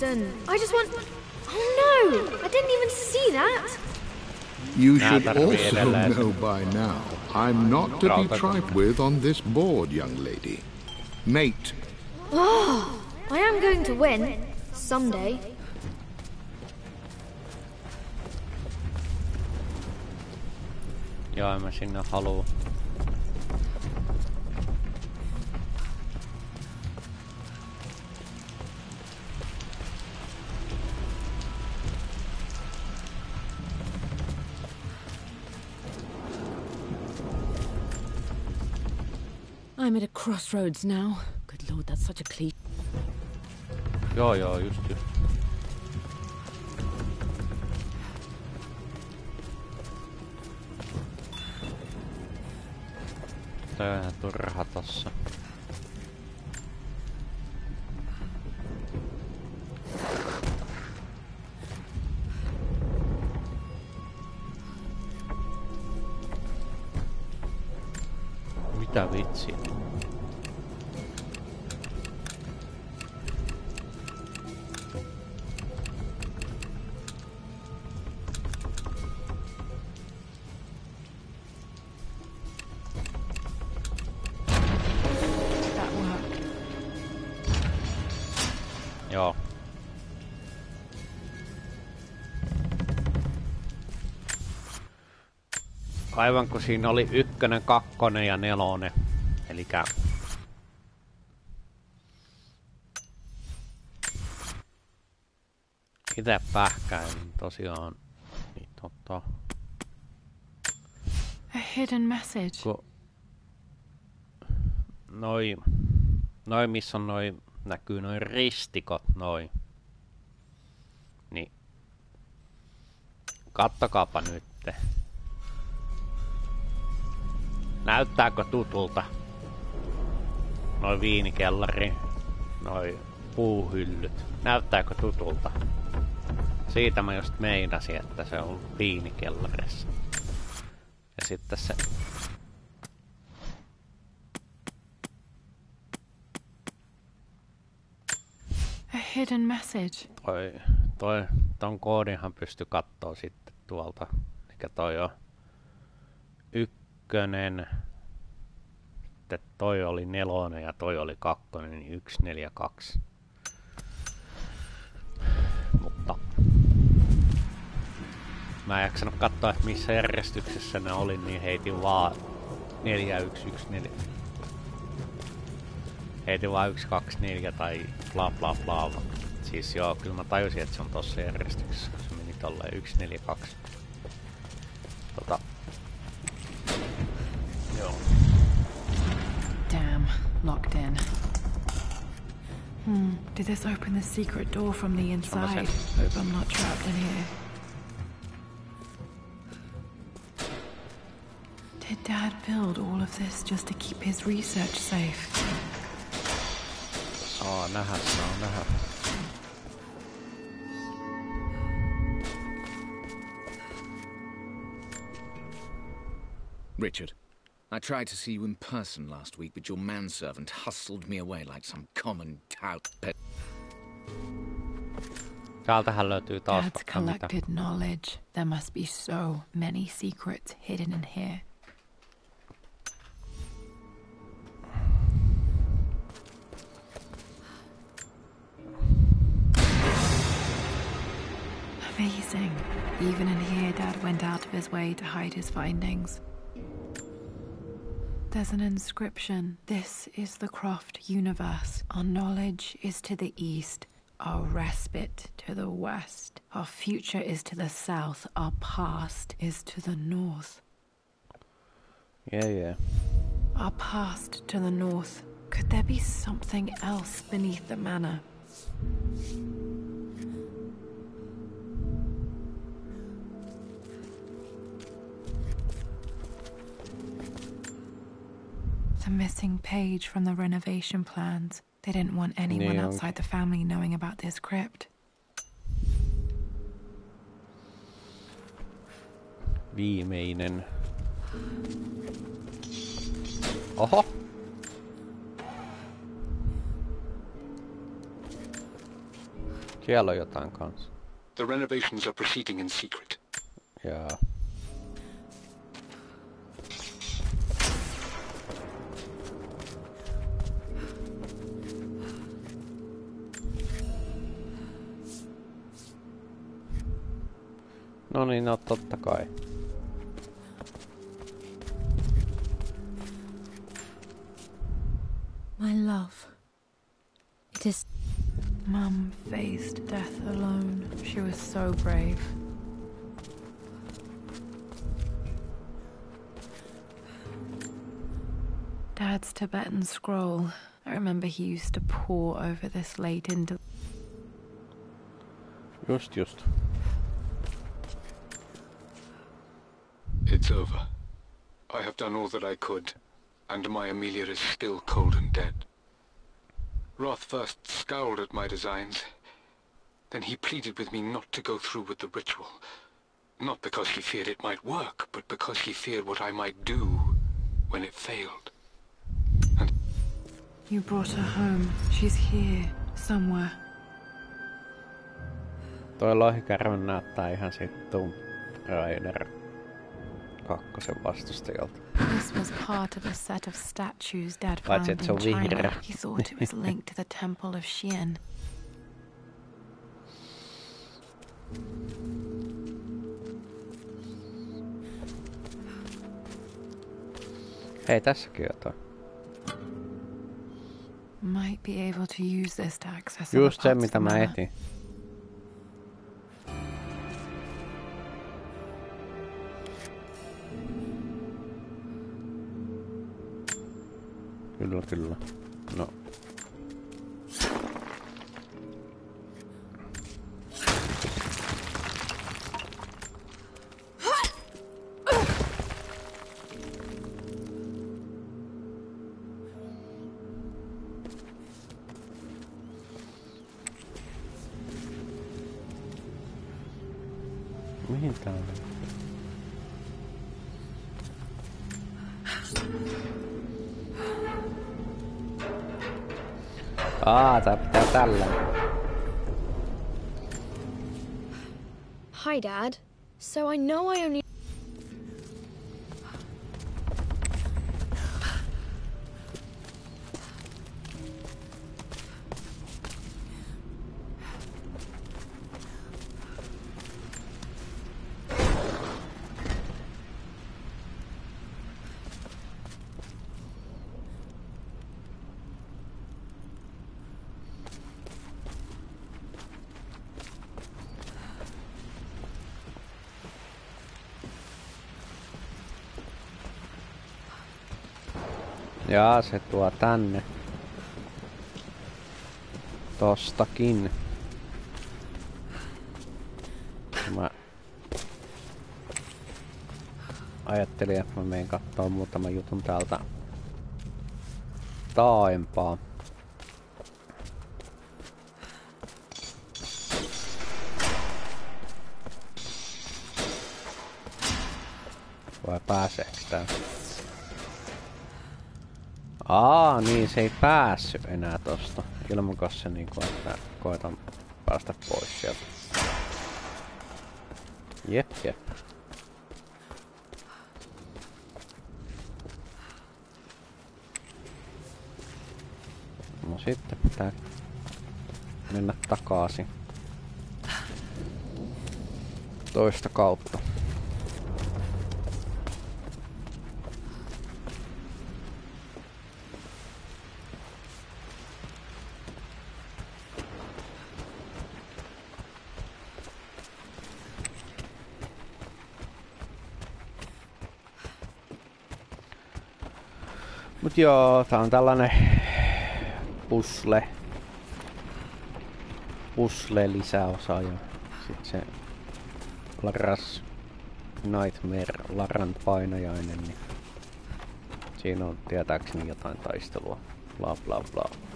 Winston. I just want. Oh no! I didn't even see that. You should also know by now I'm not to be Rautakone. trifled with on this board, young lady. Mate, Oh, I am going to win someday. Joo, en mä sinne haluu. Crossroads now. Good lord, that's such a cliche. Joo, joo, just just. Tää aivan kun siinä oli ykkönen, kakkonen ja nelonen. Eli itse pähkäin tosiaan. Niin tota... A hidden message. Ku... Noi... Noi missä on noi... Näkyy noin ristikot noin. Niin. Kattokaapa nytte. Näyttääkö tutulta? Noin viinikellari, noin puuhyllyt. Näyttääkö tutulta? Siitä mä just meinasin, että se on viinikellarissa. Ja sitten se... A hidden message. Toi, toi, ton koodinhan pysty kattoo sitten tuolta. Mikä toi on ykkönen. Sitten toi oli nelonen ja toi oli kakkonen, niin yksi, neljä, kaksi. Mutta mä en jaksanut katsoa, että missä järjestyksessä ne oli, niin heitin vaan 4114. Heitin vaan 124 tai bla bla bla. Siis joo, kyllä mä tajusin, että se on tossa järjestyksessä, kun se meni tolleen 142. Tota. Locked in. Hmm, did this open the secret door from the inside? Hope I'm not trapped in here. Did Dad build all of this just to keep his research safe? Oh, nähdä, saa nähdä. Richard, I tried to see you in person last week, but your manservant hustled me away like some common tout pet. Täältähän löytyy taas Dad's collected knowledge. There must be so many secrets hidden in here. Amazing. Even in here, Dad went out of his way to hide his findings. There's an inscription. This is the Croft universe. Our knowledge is to the east, our respite to the west. Our future is to the south, our past is to the north. Yeah, yeah. Our past to the north. Could there be something else beneath the manor? The missing page from the renovation plans. They didn't want anyone Yeah. outside the family knowing about this crypt. Viimeinen. Oho! Siellä on jotain kanssa. The renovations are proceeding in secret. Jaa. No niin, no totta kai. My love. It is. Mum faced death alone. She was so brave. Dad's Tibetan scroll. I remember he used to pore over this late into. Just just. It's over. I have done all that I could, and my Amelia is still cold and dead. Roth first scowled at my designs. Then he pleaded with me not to go through with the ritual. Not because he feared it might work, but because he feared what I might do when it failed. You brought her home. She's here, somewhere. Toi lohikärme näyttää ihan sit Tomb Raider kakkosen vastustajalta. This was part of a set of statues Dad found in China. He thought it was linked to the Temple of Xian. Hei, tässäkin jotain. Might be able to use this to access Just se, mitä mä etin. Kyllä, kyllä. No. Mihin tällä. Hi, Dad. So I know I only. Jaa, se tuo tänne. Tostakin. Mä ajattelin, että mä menen kattoo muutaman jutun täältä taaempaa. Vai pääseekö tää? Aa, niin se ei päässyt enää tosta. Ilmakos se niinku, että koitan päästä pois sieltä. Jep, jep. No sitten pitää mennä takaisin. Toista kautta. Joo, tää on tällainen pusle. Pusle lisäosa ja sit se Laras Nightmare Laran painajainen, niin siinä on tietääkseni jotain taistelua. Bla bla bla.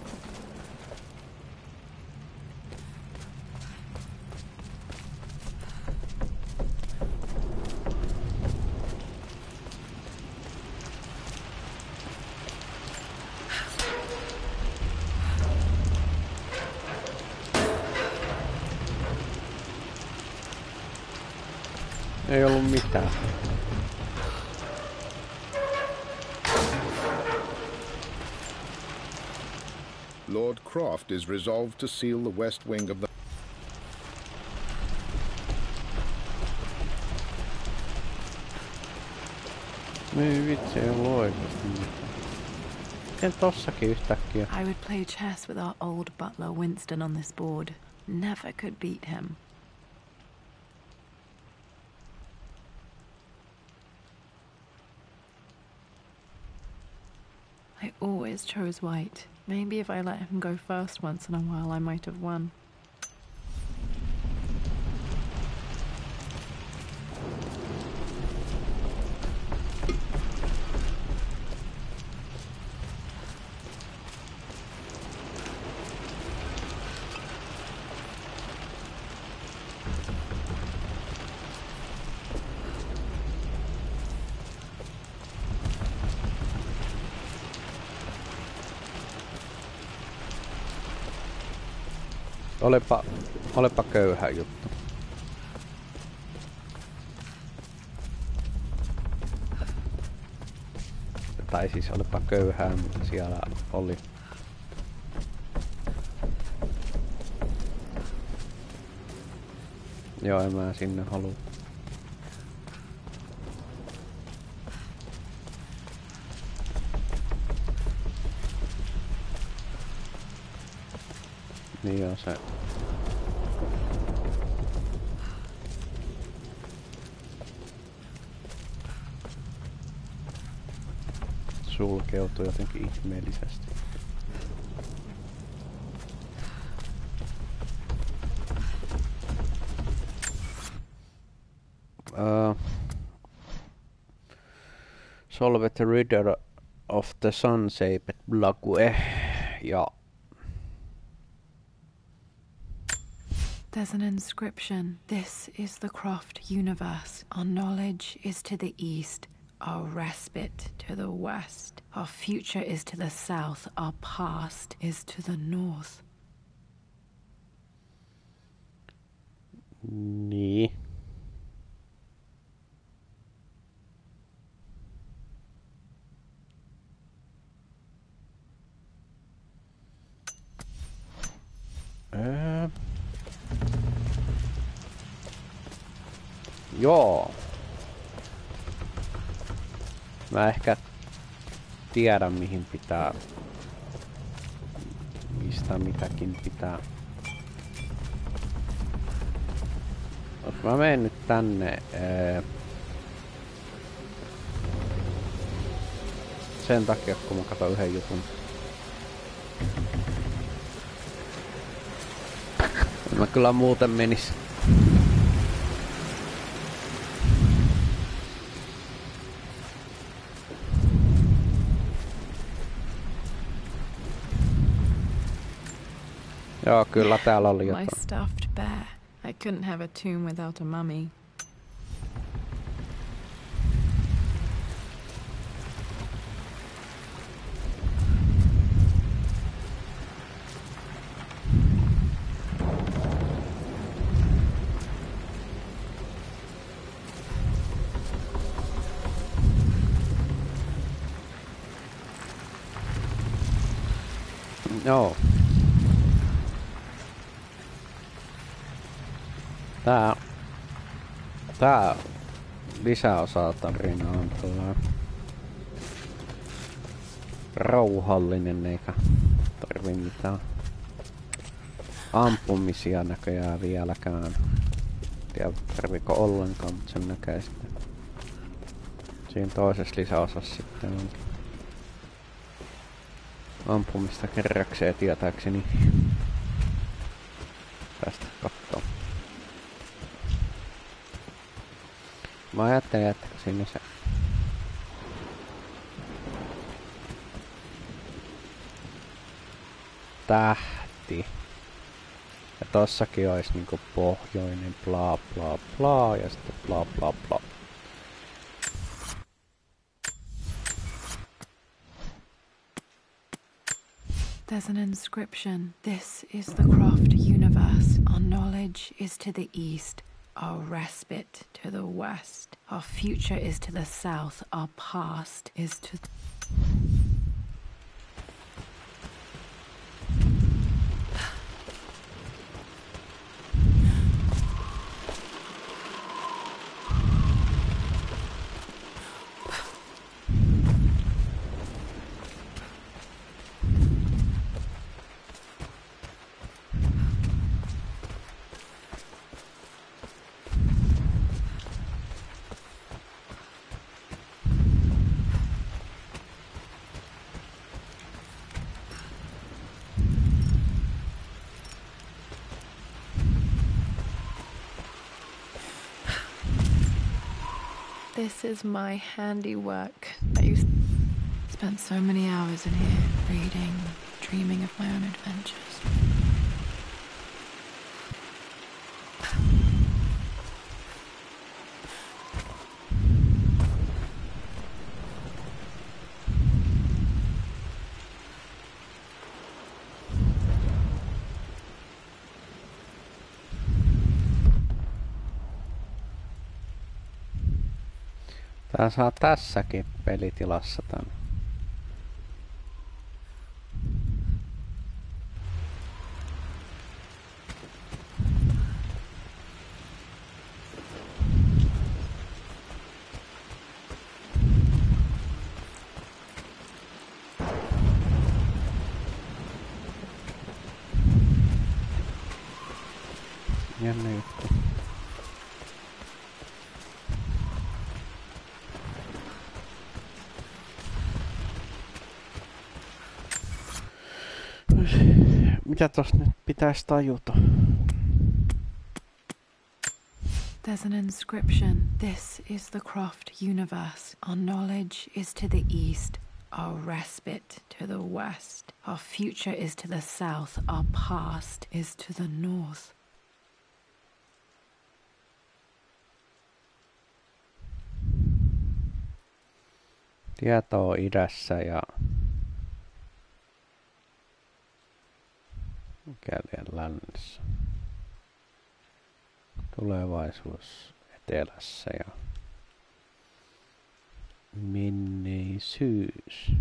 Mitään. Lord Croft is resolved to seal the west wing of the... Ei vitsi, ei ollut oikeesti mitään. Miten tossakin yhtäkkiä? I would play chess with our old butler Winston on this board. Never could beat him. Always chose white. Maybe if I let him go first once in a while, I might have won. Olepa, olepa köyhä juttu. Tai siis olepa köyhää, mutta siellä oli. Joo, en mä sinne halua. Niin on se. Sulkeutuu jotenkin ihmeellisesti. Uh, solve the riddle of the sun-shaped Blague ja There's an inscription. This is the Croft universe. Our knowledge is to the east, our respite to the west. Our future is to the south, our past is to the north. Niin. Öö. Joo. Mä ehkä tiedän mihin pitää. Mistä mitäkin pitää. Jos mä menen nyt tänne. Ää, sen takia kun mä katson yhden jutun. Mä kyllä muuten menis Joo, kyllä täällä oli My jotain. stuffed bear. I couldn't have a tomb without a mummy. Joo. Tää... Tää lisäosa tarina on tällainen rauhallinen eikä tarvi mitään ampumisia näköjään vieläkään. Tiedä tarviiko ollenkaan, mutta sen näkee sitten. Siinä toisessa lisäosassa sitten on ampumista kerrakseen tietääkseni. Tästä kattoo. Mä ajattelin, että sinne se tähti. Ja tossakin olisi niinku pohjoinen bla bla bla ja sitten bla bla bla. There's an inscription. This is the Croft universe. Our knowledge is to the east, our respite to the west. Our future is to the south, our past is to. This is my handiwork. I used spent so many hours in here reading, dreaming of my own adventures. Tää saa tässäkin pelitilassa tän. Mitä tos nyt pitäisi tajuta? There's an inscription. This is the Croft universe. Our knowledge is to the east, our respite to the west. Our future is to the south, our past is to the north. Tietoa idässä ja Tulevaisuus etelässä ja menneisyys.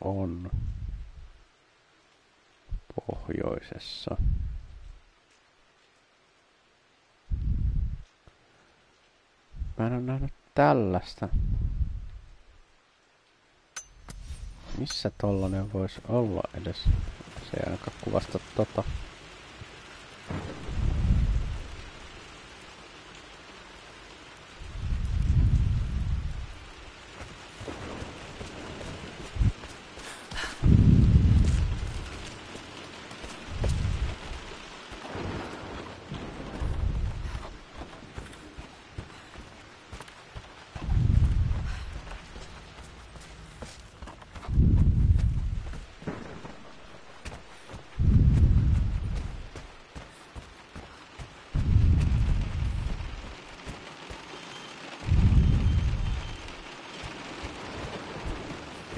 On pohjoisessa. Mä en ole nähnyt tällaista. Missä tollanen voisi olla edes? Se ei ainakaan kuvasta tota.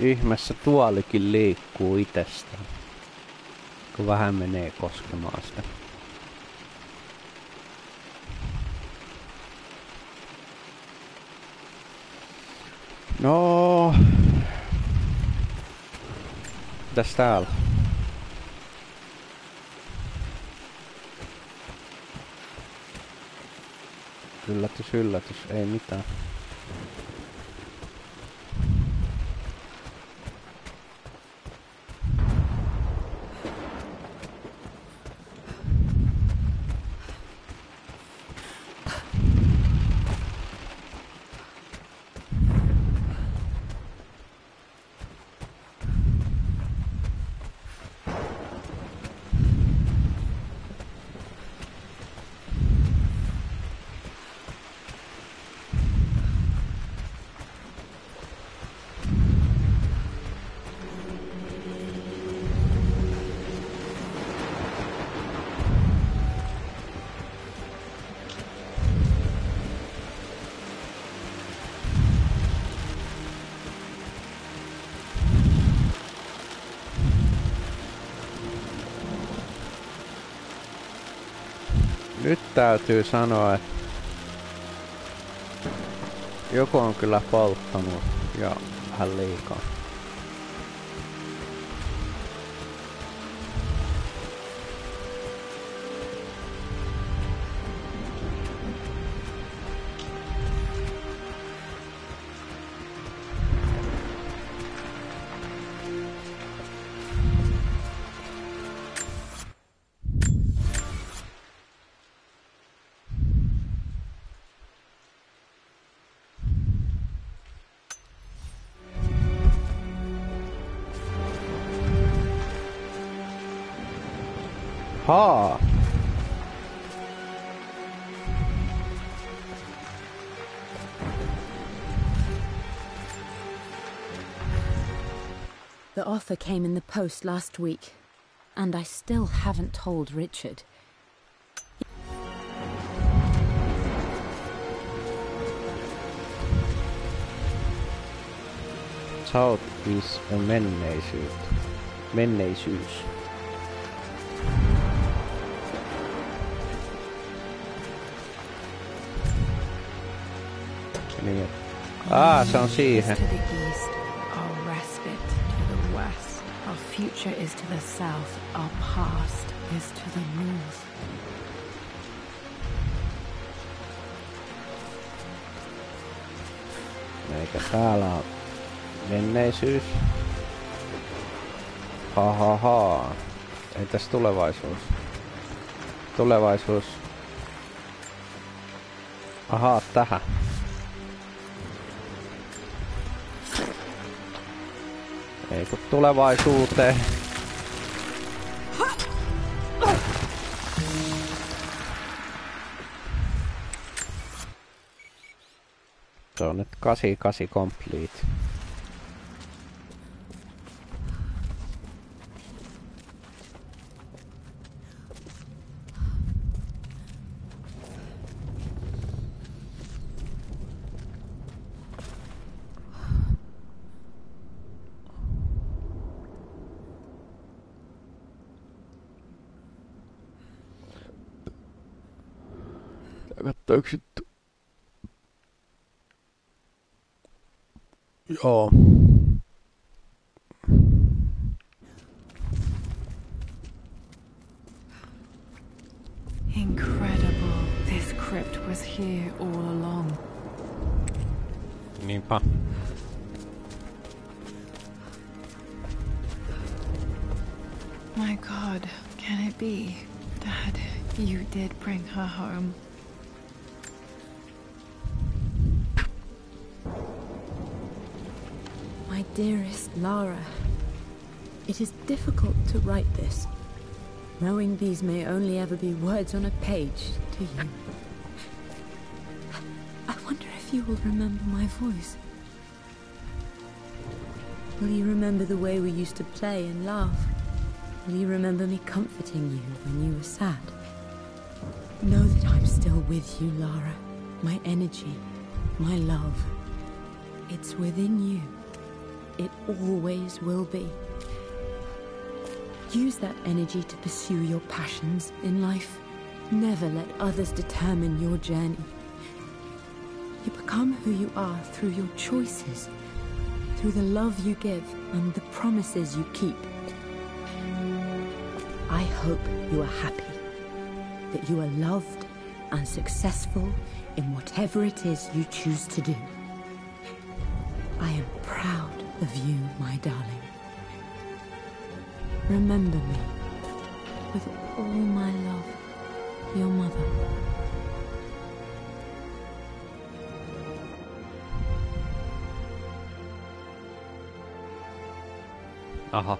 Ihmeessä tuolikin liikkuu itsestään, kun vähän menee koskemaan sitä. No. Mitäs täällä? Yllätys, yllätys, ei mitään. Täytyy sanoa, että joku on kyllä polttanut ja vähän liikaa. Offer came in the post last week, and I still haven't told Richard. South is a menneisyys. Menneisyys. Niin. Ah, se on siihen. Future is to the south, our past is to the north. Eikä täällä on Menneisyys. Ha ha ha. Entäs tulevaisuus? Tulevaisuus. Ahaa, tähän. Ei kun tulevaisuuteen. Se on nyt 88 complete. Joo. Incredible. This crypt was here all along. Niinpä. My god, can it be? Dad, you did bring her home. Lara, it is difficult to write this, knowing these may only ever be words on a page to you. I wonder if you will remember my voice. Will you remember the way we used to play and laugh? Will you remember me comforting you when you were sad? Know that I'm still with you, Lara. My energy, my love. It's within you. It always will be. Use that energy to pursue your passions in life. Never let others determine your journey. You become who you are through your choices, through the love you give and the promises you keep. I hope you are happy, that you are loved and successful in whatever it is you choose to do. I am proud of you, my darling. Remember me with all my love, your mother. Aha.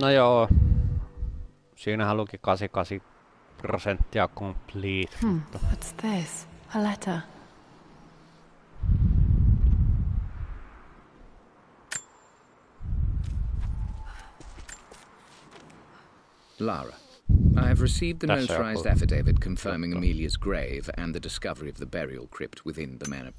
No joo. Siinähän luki 88 prosenttia complete. Hmm, Mutta what's this? A letter. Lara, I have received the That's notarized our- affidavit confirming Amelia's grave and the discovery of the burial crypt within the manor.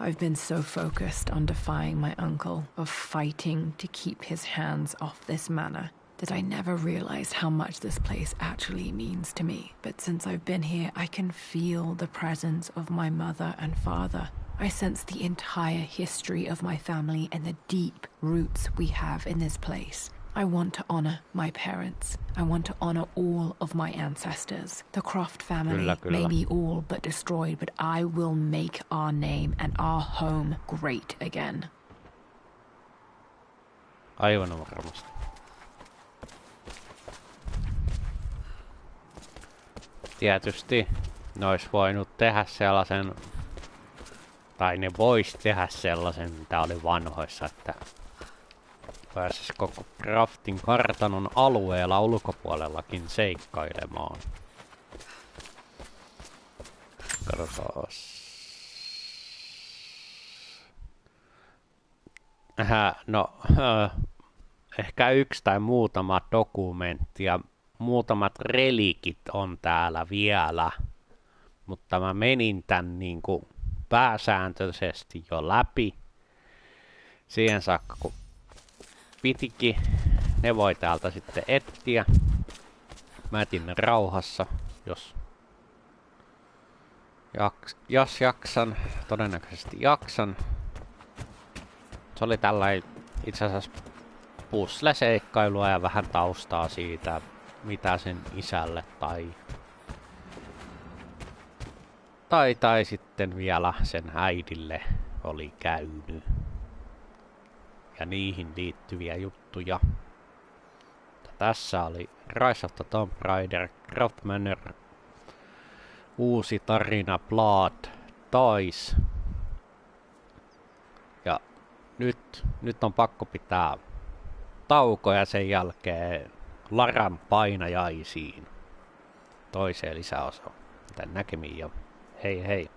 I've been so focused on defying my uncle, of fighting to keep his hands off this manor, that I never realized how much this place actually means to me. But since I've been here, I can feel the presence of my mother and father. I sense the entire history of my family and the deep roots we have in this place. I want to honor my parents. I want to honor all of my ancestors. The Croft family Kyllä, kyllä. may be all but destroyed, but I will make our name and our home great again. aivan varmasti. Tietysti ne ois voinut tehdä sellaisen, tai ne vois tehdä sellaisen, mitä oli vanhoissa, että pääsis koko Craftin kartanon alueella ulkopuolellakin seikkailemaan. Katsotaas. Äh, no, äh, ehkä yksi tai muutama dokumentti ja muutamat relikit on täällä vielä, mutta mä menin tän niin kuin pääsääntöisesti jo läpi siihen saakka, kun pitikin. Ne voi täältä sitten etsiä. Mä etin ne rauhassa, jos, jaks, jos jaksan. Todennäköisesti jaksan. Se oli tällainen itse asiassa puzzle-seikkailua ja vähän taustaa siitä, mitä sen isälle tai Tai, tai sitten vielä sen äidille oli käynyt. Ja niihin liittyviä juttuja. Tässä oli Rise of the Tomb Raider, Craft Manor, uusi tarina Blood, Toys. Ja nyt, nyt on pakko pitää tauko ja sen jälkeen Laran painajaisiin toiseen lisäosaan. Tän näkemiin ja hei hei.